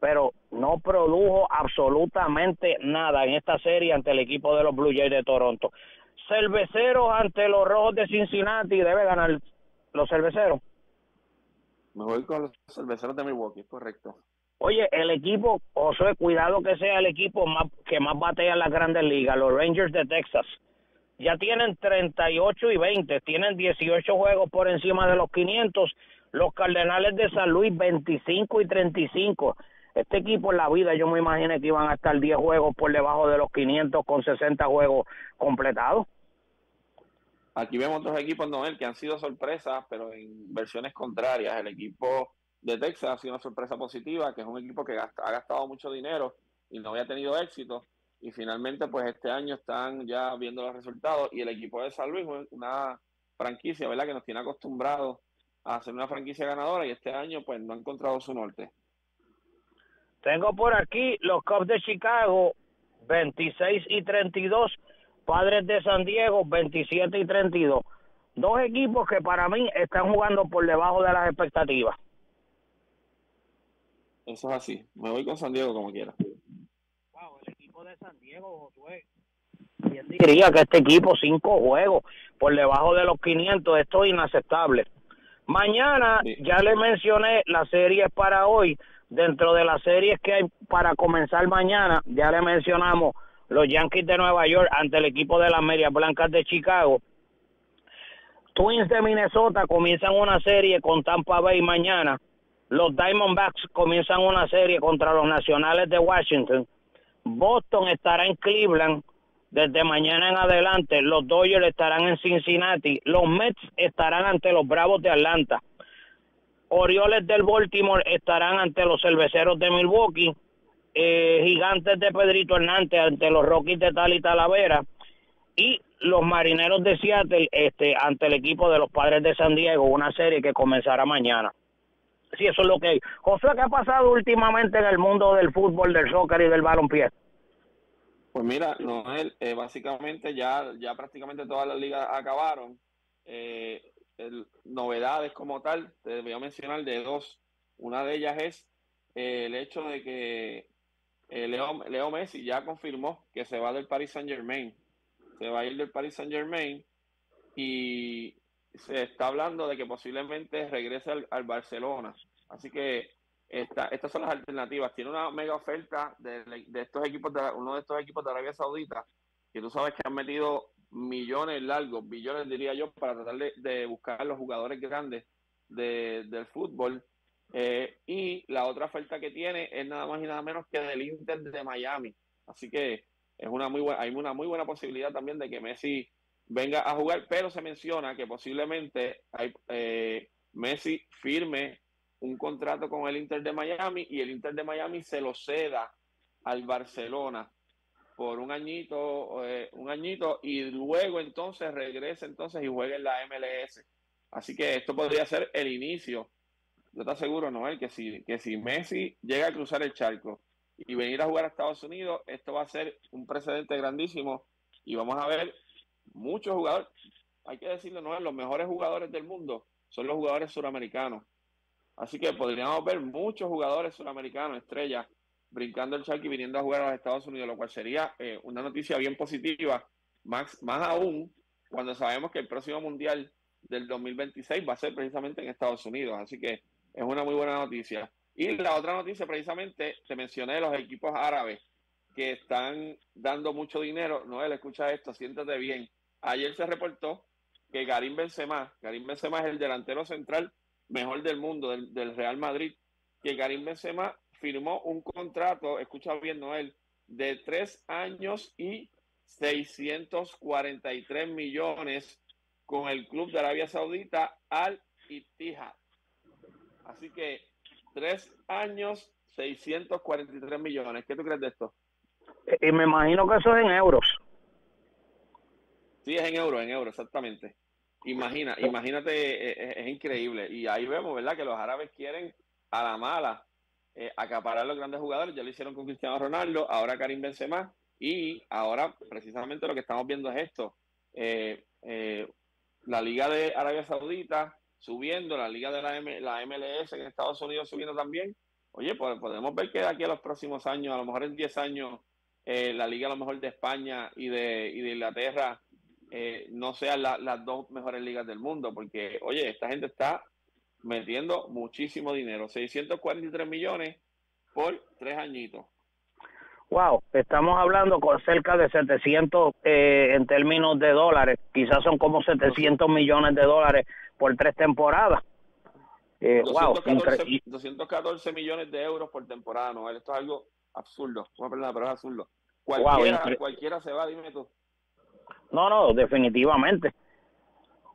[SPEAKER 3] pero no produjo absolutamente nada en esta serie ante el equipo de los Blue Jays de Toronto. Cerveceros ante los Rojos de Cincinnati, debe ganar los cerveceros.
[SPEAKER 4] Me voy con los cerveceros de Milwaukee, correcto.
[SPEAKER 3] Oye, el equipo, Josué, cuidado que sea el equipo más que más batea en las grandes ligas, los Rangers de Texas. Ya tienen 38 y 20, tienen 18 juegos por encima de los 500. Los Cardenales de San Luis 25 y 35. Este equipo en la vida yo me imaginé que iban a estar 10 juegos por debajo de los 500 con 60 juegos completados.
[SPEAKER 4] Aquí vemos otros equipos, Noel, que han sido sorpresas, pero en versiones contrarias. El equipo de Texas ha sido una sorpresa positiva, que es un equipo que ha gastado mucho dinero y no había tenido éxito. Y finalmente, pues este año están ya viendo los resultados. Y el equipo de San Luis, una franquicia, ¿verdad?, que nos tiene acostumbrados a hacer una franquicia ganadora y este año, pues no ha encontrado su norte.
[SPEAKER 3] Tengo por aquí los Cubs de Chicago, 26 y 32. Padres de San Diego, 27 y 32. Dos equipos que para mí están jugando por debajo de las expectativas.
[SPEAKER 4] Eso es así. Me voy con San Diego como quiera.
[SPEAKER 3] De San Diego, Josué. ¿Quién diría que este equipo, cinco juegos por debajo de los 500, esto es inaceptable. Mañana, ya le mencioné, la serie es para hoy. Dentro de las series que hay para comenzar mañana, ya le mencionamos los Yankees de Nueva York ante el equipo de las Medias Blancas de Chicago. Twins de Minnesota comienzan una serie con Tampa Bay mañana. Los Diamondbacks comienzan una serie contra los Nacionales de Washington. Boston estará en Cleveland desde mañana en adelante. Los Dodgers estarán en Cincinnati. Los Mets estarán ante los Bravos de Atlanta. Orioles del Baltimore estarán ante los Cerveceros de Milwaukee. Eh, gigantes de Pedrito Hernández ante los Rockies de Tal y Talavera. Y los Marineros de Seattle este, ante el equipo de los Padres de San Diego. Una serie que comenzará mañana si eso es lo que hay. José, ¿qué ha pasado últimamente en el mundo del fútbol, del soccer y del balompié?
[SPEAKER 4] Pues mira, Noel, eh, básicamente ya, ya prácticamente todas las ligas acabaron. Eh, novedades como tal, te voy a mencionar de dos. Una de ellas es eh, el hecho de que Leo, Leo Messi ya confirmó que se va del Paris Saint Germain. Se va a ir del Paris Saint Germain y se está hablando de que posiblemente regrese al, Barcelona. Así que esta, estas son las alternativas. Tiene una mega oferta de, estos equipos, de, uno de estos equipos de Arabia Saudita, que tú sabes que han metido millones largos, billones diría yo, para tratar de, buscar los jugadores grandes del fútbol. Eh, y la otra oferta que tiene es nada más y nada menos que del Inter de Miami. Así que es una muy buena, hay una muy buena posibilidad también de que Messi venga a jugar, pero se menciona que posiblemente hay, eh, Messi firme un contrato con el Inter de Miami y el Inter de Miami se lo ceda al Barcelona por un añito, eh, un añito y luego entonces regrese entonces y juegue en la MLS. Así que esto podría ser el inicio. Yo te aseguro, Noel, que si, que si Messi llega a cruzar el charco y venir a jugar a Estados Unidos, esto va a ser un precedente grandísimo y vamos a ver muchos jugadores, hay que decirlo, no, los mejores jugadores del mundo son los jugadores suramericanos. Así que podríamos ver muchos jugadores suramericanos, estrellas, brincando el charco y viniendo a jugar a los Estados Unidos, lo cual sería eh, una noticia bien positiva, más, más aún cuando sabemos que el próximo Mundial del 2026 va a ser precisamente en Estados Unidos. Así que es una muy buena noticia. Y la otra noticia, precisamente, te mencioné los equipos árabes que están dando mucho dinero. Noel, escucha esto, siéntate bien. Ayer se reportó que Karim Benzema, Karim Benzema es el delantero central mejor del mundo, del, Real Madrid, que Karim Benzema firmó un contrato, escucha bien Noel, de tres años y 643 millones con el club de Arabia Saudita Al Ittihad. Así que tres años, 643 millones. ¿Qué tú crees de esto?
[SPEAKER 3] Y me imagino que eso es en euros.
[SPEAKER 4] Sí, es en euros, en euros, exactamente. Imagina, imagínate, eh, eh, es, increíble. Y ahí vemos, ¿verdad? Que los árabes quieren a la mala eh, acaparar los grandes jugadores. Ya lo hicieron con Cristiano Ronaldo, ahora Karim Benzema. Y ahora, precisamente, lo que estamos viendo es esto. la Liga de Arabia Saudita subiendo, la Liga de la, la MLS en Estados Unidos subiendo también. Oye, pues podemos ver que de aquí a los próximos años, a lo mejor en 10 años, eh, la liga a lo mejor de España y de, y de Inglaterra eh, no sean las dos mejores ligas del mundo, porque, oye, esta gente está metiendo muchísimo dinero, 643 millones por tres añitos.
[SPEAKER 3] Wow, estamos hablando con cerca de 700 eh, en términos de dólares, quizás son como 700 millones de dólares por tres temporadas.
[SPEAKER 4] Eh, 214, 214, millones de euros por temporada, no, esto es algo absurdo, pero es absurdo. Cualquiera, cualquiera se va, dime tú.
[SPEAKER 3] No, no, definitivamente.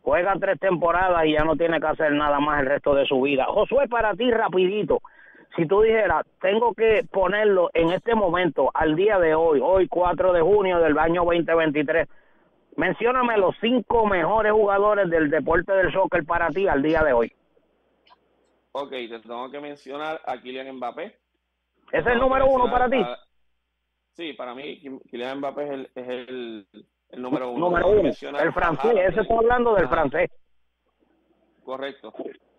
[SPEAKER 3] Juega tres temporadas y ya no tiene que hacer nada más el resto de su vida. Josué, para ti rapidito, si tú dijeras, tengo que ponerlo en este momento, al día de hoy, hoy 4 de junio del año 2023, mencióname los cinco mejores jugadores del deporte del soccer para ti al día de hoy.
[SPEAKER 4] Ok, te tengo que mencionar a Kylian Mbappé.
[SPEAKER 3] ¿Es el número uno para ti?
[SPEAKER 4] Sí, para mí Kylian Mbappé es el, es el, el número uno.
[SPEAKER 3] Número uno. El francés, ese está hablando del francés.
[SPEAKER 4] Correcto.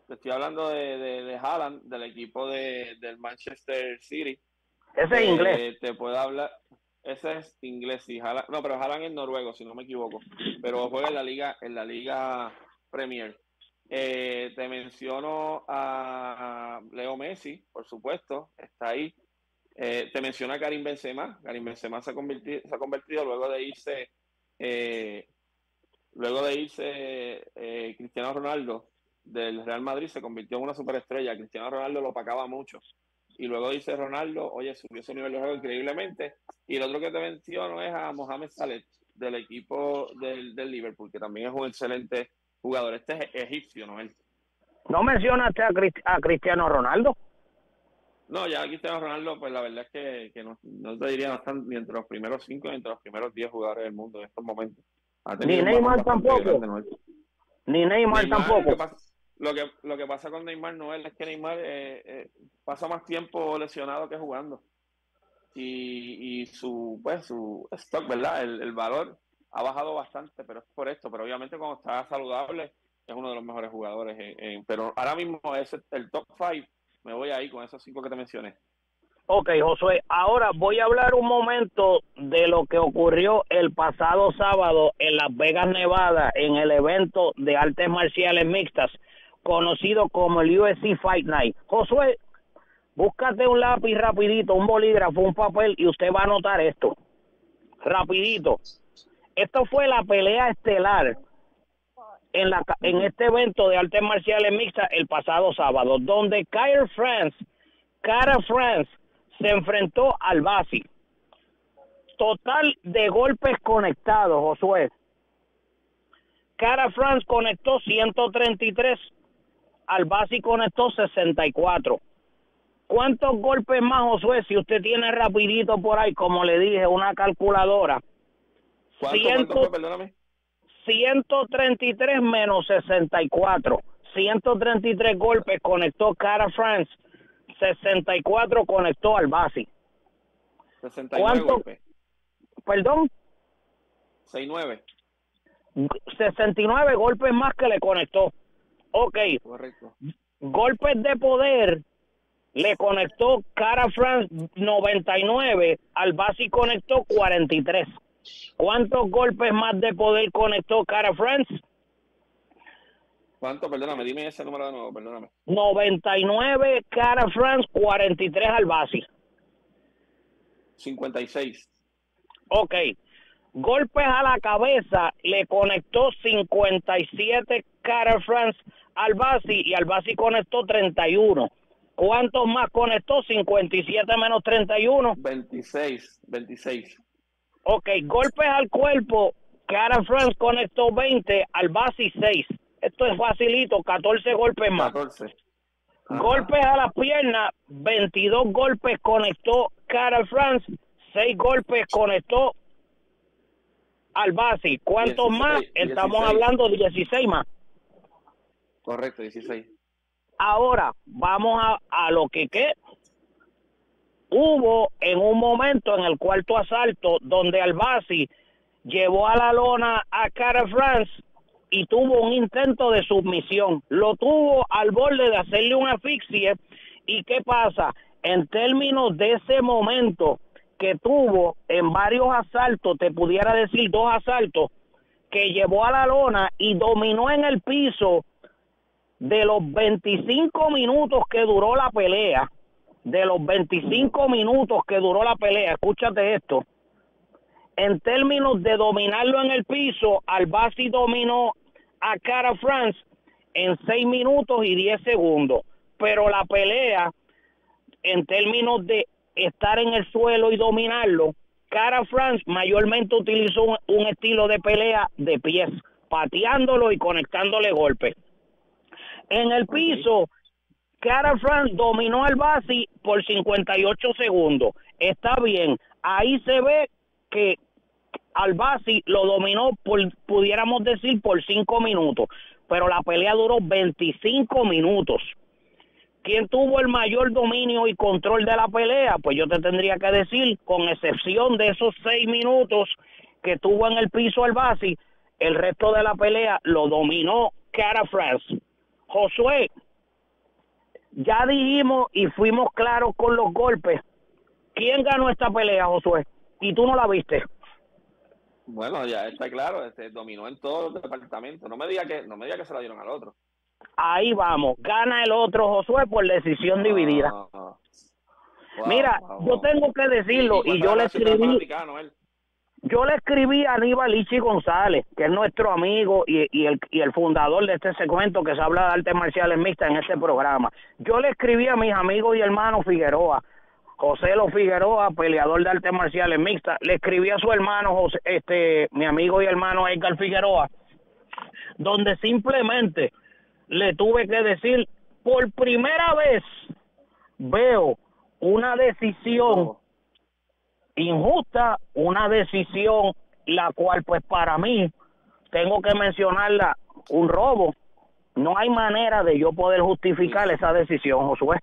[SPEAKER 4] Te estoy hablando de, de, de Haaland, del equipo de, del Manchester City.
[SPEAKER 3] Ese es inglés. Eh,
[SPEAKER 4] te puedo hablar. Ese es inglés, sí. no, pero Haaland es noruego, si no me equivoco. Pero juega en la liga, en la liga Premier. Eh, te menciono a Leo Messi, por supuesto, está ahí. Eh, te menciona a Karim Benzema. Karim Benzema se ha convertido, se ha convertido luego de irse, eh, luego de irse Cristiano Ronaldo del Real Madrid, se convirtió en una superestrella. Cristiano Ronaldo lo pagaba mucho. Y luego dice Ronaldo, oye, subió su nivel de juego increíblemente. Y el otro que te menciono es a Mohamed Salet, del equipo del Liverpool, que también es un excelente jugador. Este es egipcio, ¿no? Él.
[SPEAKER 3] ¿No mencionaste a, a Cristiano Ronaldo?
[SPEAKER 4] No, ya Cristiano Ronaldo, pues la verdad es que, que no, no, te diría, no están ni entre los primeros cinco ni entre los primeros diez jugadores del mundo en estos momentos.
[SPEAKER 3] Ni Neymar tampoco. Ni Neymar, tampoco.
[SPEAKER 4] Lo que, lo que pasa con Neymar Noel es que Neymar eh, eh, pasa más tiempo lesionado que jugando. Y, y su, pues, su stock, ¿verdad? El, el valor ha bajado bastante, pero es por esto. Pero obviamente cuando está saludable es uno de los mejores jugadores. pero ahora mismo es el top five. Me voy ahí con esos cinco que te mencioné.
[SPEAKER 3] Ok, Josué, ahora voy a hablar un momento de lo que ocurrió el pasado sábado en Las Vegas, Nevada, en el evento de artes marciales mixtas, conocido como el UFC Fight Night. Josué, búscate un lápiz rapidito, un bolígrafo, un papel y usted va a notar esto. Rapidito. Esto fue la pelea estelar en, la, en este evento de artes marciales mixtas el pasado sábado, donde Kyle France, Cara France, se enfrentó al Basi. Total de golpes conectados, Josué. Cara France conectó 133, al Basi conectó 64. ¿Cuántos golpes más, Josué? Si usted tiene rapidito por ahí, como le dije, una calculadora,
[SPEAKER 4] ¿Cuánto, Perdóname.
[SPEAKER 3] 133 menos 64. 133 golpes conectó Cara France. 64 conectó al Basi.
[SPEAKER 4] 69 golpes.
[SPEAKER 3] Perdón.
[SPEAKER 4] 69.
[SPEAKER 3] 69 golpes más que le conectó. Ok.
[SPEAKER 4] Correcto.
[SPEAKER 3] Golpes de poder le conectó Cara France 99, al Basi conectó 43. ¿Cuántos golpes más de poder conectó Cara France?
[SPEAKER 4] ¿Cuánto? Perdóname, dime ese número de nuevo, perdóname.
[SPEAKER 3] 99 Cara France, 43 al base.
[SPEAKER 4] 56.
[SPEAKER 3] Ok. Golpes a la cabeza le conectó 57 Cara France al base y al base conectó 31. ¿Cuántos más conectó? 57 menos 31.
[SPEAKER 4] 26, 26.
[SPEAKER 3] Ok, golpes al cuerpo, Cara France conectó 20, al base 6. Esto es facilito, 14 golpes más.
[SPEAKER 4] 14.
[SPEAKER 3] Golpes a la pierna, 22 golpes conectó Cara France, 6 golpes conectó al base. ¿Cuántos más? Estamos hablando de 16 más.
[SPEAKER 4] Correcto, 16.
[SPEAKER 3] Ahora, vamos a, a lo que queda hubo en un momento en el cuarto asalto donde Albasi llevó a la lona a Cara France y tuvo un intento de submisión. Lo tuvo al borde de hacerle un asfixie. ¿Y qué pasa? En términos de ese momento que tuvo en varios asaltos, te pudiera decir dos asaltos, que llevó a la lona y dominó en el piso de los 25 minutos que duró la pelea, de los 25 minutos que duró la pelea, escúchate esto, en términos de dominarlo en el piso, Albasi dominó a Cara France en 6 minutos y 10 segundos, pero la pelea en términos de estar en el suelo y dominarlo, Cara France mayormente utilizó un, un estilo de pelea de pies, pateándolo y conectándole golpes. En el piso, Cara France dominó al Basi por 58 segundos. Está bien. Ahí se ve que al Basi lo dominó por, pudiéramos decir, por 5 minutos. Pero la pelea duró 25 minutos. ¿Quién tuvo el mayor dominio y control de la pelea? Pues yo te tendría que decir, con excepción de esos 6 minutos que tuvo en el piso al Basi, el resto de la pelea lo dominó Cara France. Josué, ya dijimos y fuimos claros con los golpes. ¿Quién ganó esta pelea, Josué? Y tú no la viste.
[SPEAKER 4] Bueno, ya está claro, este, dominó en todos los departamentos. No me diga que, no me diga que se la dieron al otro.
[SPEAKER 3] Ahí vamos, gana el otro Josué por decisión dividida.
[SPEAKER 4] Ah, ah.
[SPEAKER 3] Mira,
[SPEAKER 4] Wow,
[SPEAKER 3] yo tengo que decirlo y, yo le escribí,
[SPEAKER 4] él.
[SPEAKER 3] Yo le escribí a Aníbal Ichi González, que es nuestro amigo y, el fundador de este segmento que se habla de artes marciales mixtas en este programa. Yo le escribí a mis amigos y hermanos Figueroa, José Lo Figueroa, peleador de artes marciales mixtas, le escribí a su hermano, José, este, mi amigo y hermano Edgar Figueroa, donde simplemente le tuve que decir, por primera vez veo una decisión injusta, una decisión la cual pues para mí tengo que mencionarla un robo. No hay manera de yo poder justificar esa decisión, Josué.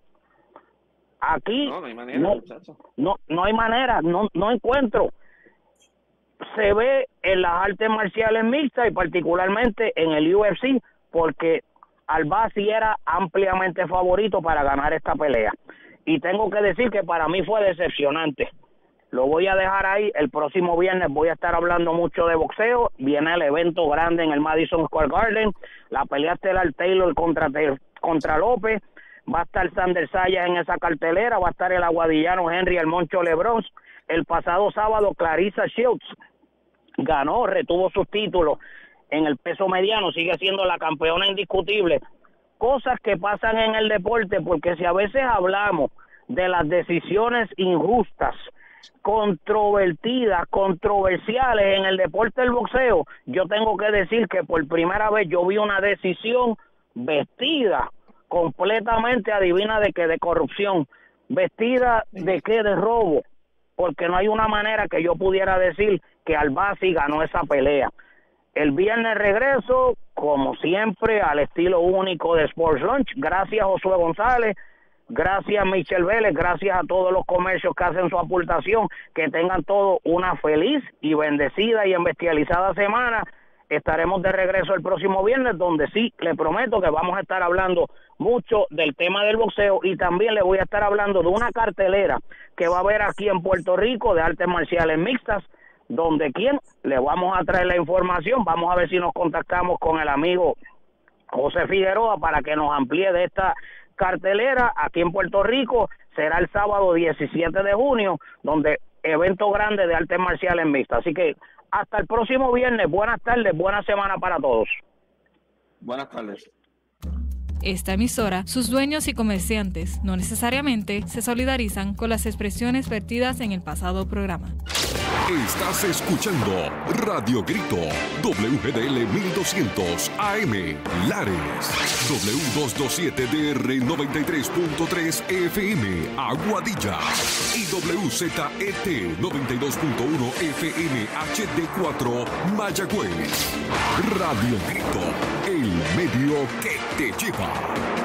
[SPEAKER 3] Aquí
[SPEAKER 4] No, no hay manera,
[SPEAKER 3] no, no, no hay manera, no, no encuentro. Se ve en las artes marciales mixtas y particularmente en el UFC porque Albasi era ampliamente favorito para ganar esta pelea. Y tengo que decir que para mí fue decepcionante. Lo voy a dejar ahí. El próximo viernes voy a estar hablando mucho de boxeo. Viene el evento grande en el Madison Square Garden. La pelea estelar Taylor contra, contra López. Va a estar Sander Sayas en esa cartelera. Va a estar el aguadillano Henry El Moncho Lebron. El pasado sábado Clarissa Shields ganó, retuvo sus títulos en el peso mediano. Sigue siendo la campeona indiscutible. Cosas que pasan en el deporte porque si a veces hablamos de las decisiones injustas controvertidas, controversiales en el deporte del boxeo, yo tengo que decir que por primera vez yo vi una decisión vestida completamente adivina de que de corrupción, vestida de que de robo, porque no hay una manera que yo pudiera decir que Albasi ganó esa pelea. El viernes regreso, como siempre, al estilo único de Sports Lunch. Gracias Josué González, gracias Michel Vélez, gracias a todos los comercios que hacen su aportación. Que tengan todos una feliz y bendecida y embestializada semana. Estaremos de regreso el próximo viernes, donde sí, le prometo que vamos a estar hablando mucho del tema del boxeo y también le voy a estar hablando de una cartelera que va a haber aquí en Puerto Rico de artes marciales mixtas donde quién le vamos a traer la información, vamos a ver si nos contactamos con el amigo José Figueroa para que nos amplíe de esta cartelera aquí en Puerto Rico, será el sábado 17 de junio, donde evento grande de artes marciales mixtas. Así que hasta el próximo viernes, buenas tardes, buena semana para todos.
[SPEAKER 4] Buenas tardes.
[SPEAKER 7] Esta emisora, sus dueños y comerciantes no necesariamente se solidarizan con las expresiones vertidas en el pasado programa.
[SPEAKER 6] Estás escuchando Radio Grito, WGDL 1200 AM, Lares, W227DR 93.3 FM, Aguadilla y WZET 92.1 FM HD4, Mayagüez. Radio Grito, el medio que te lleva. Bye.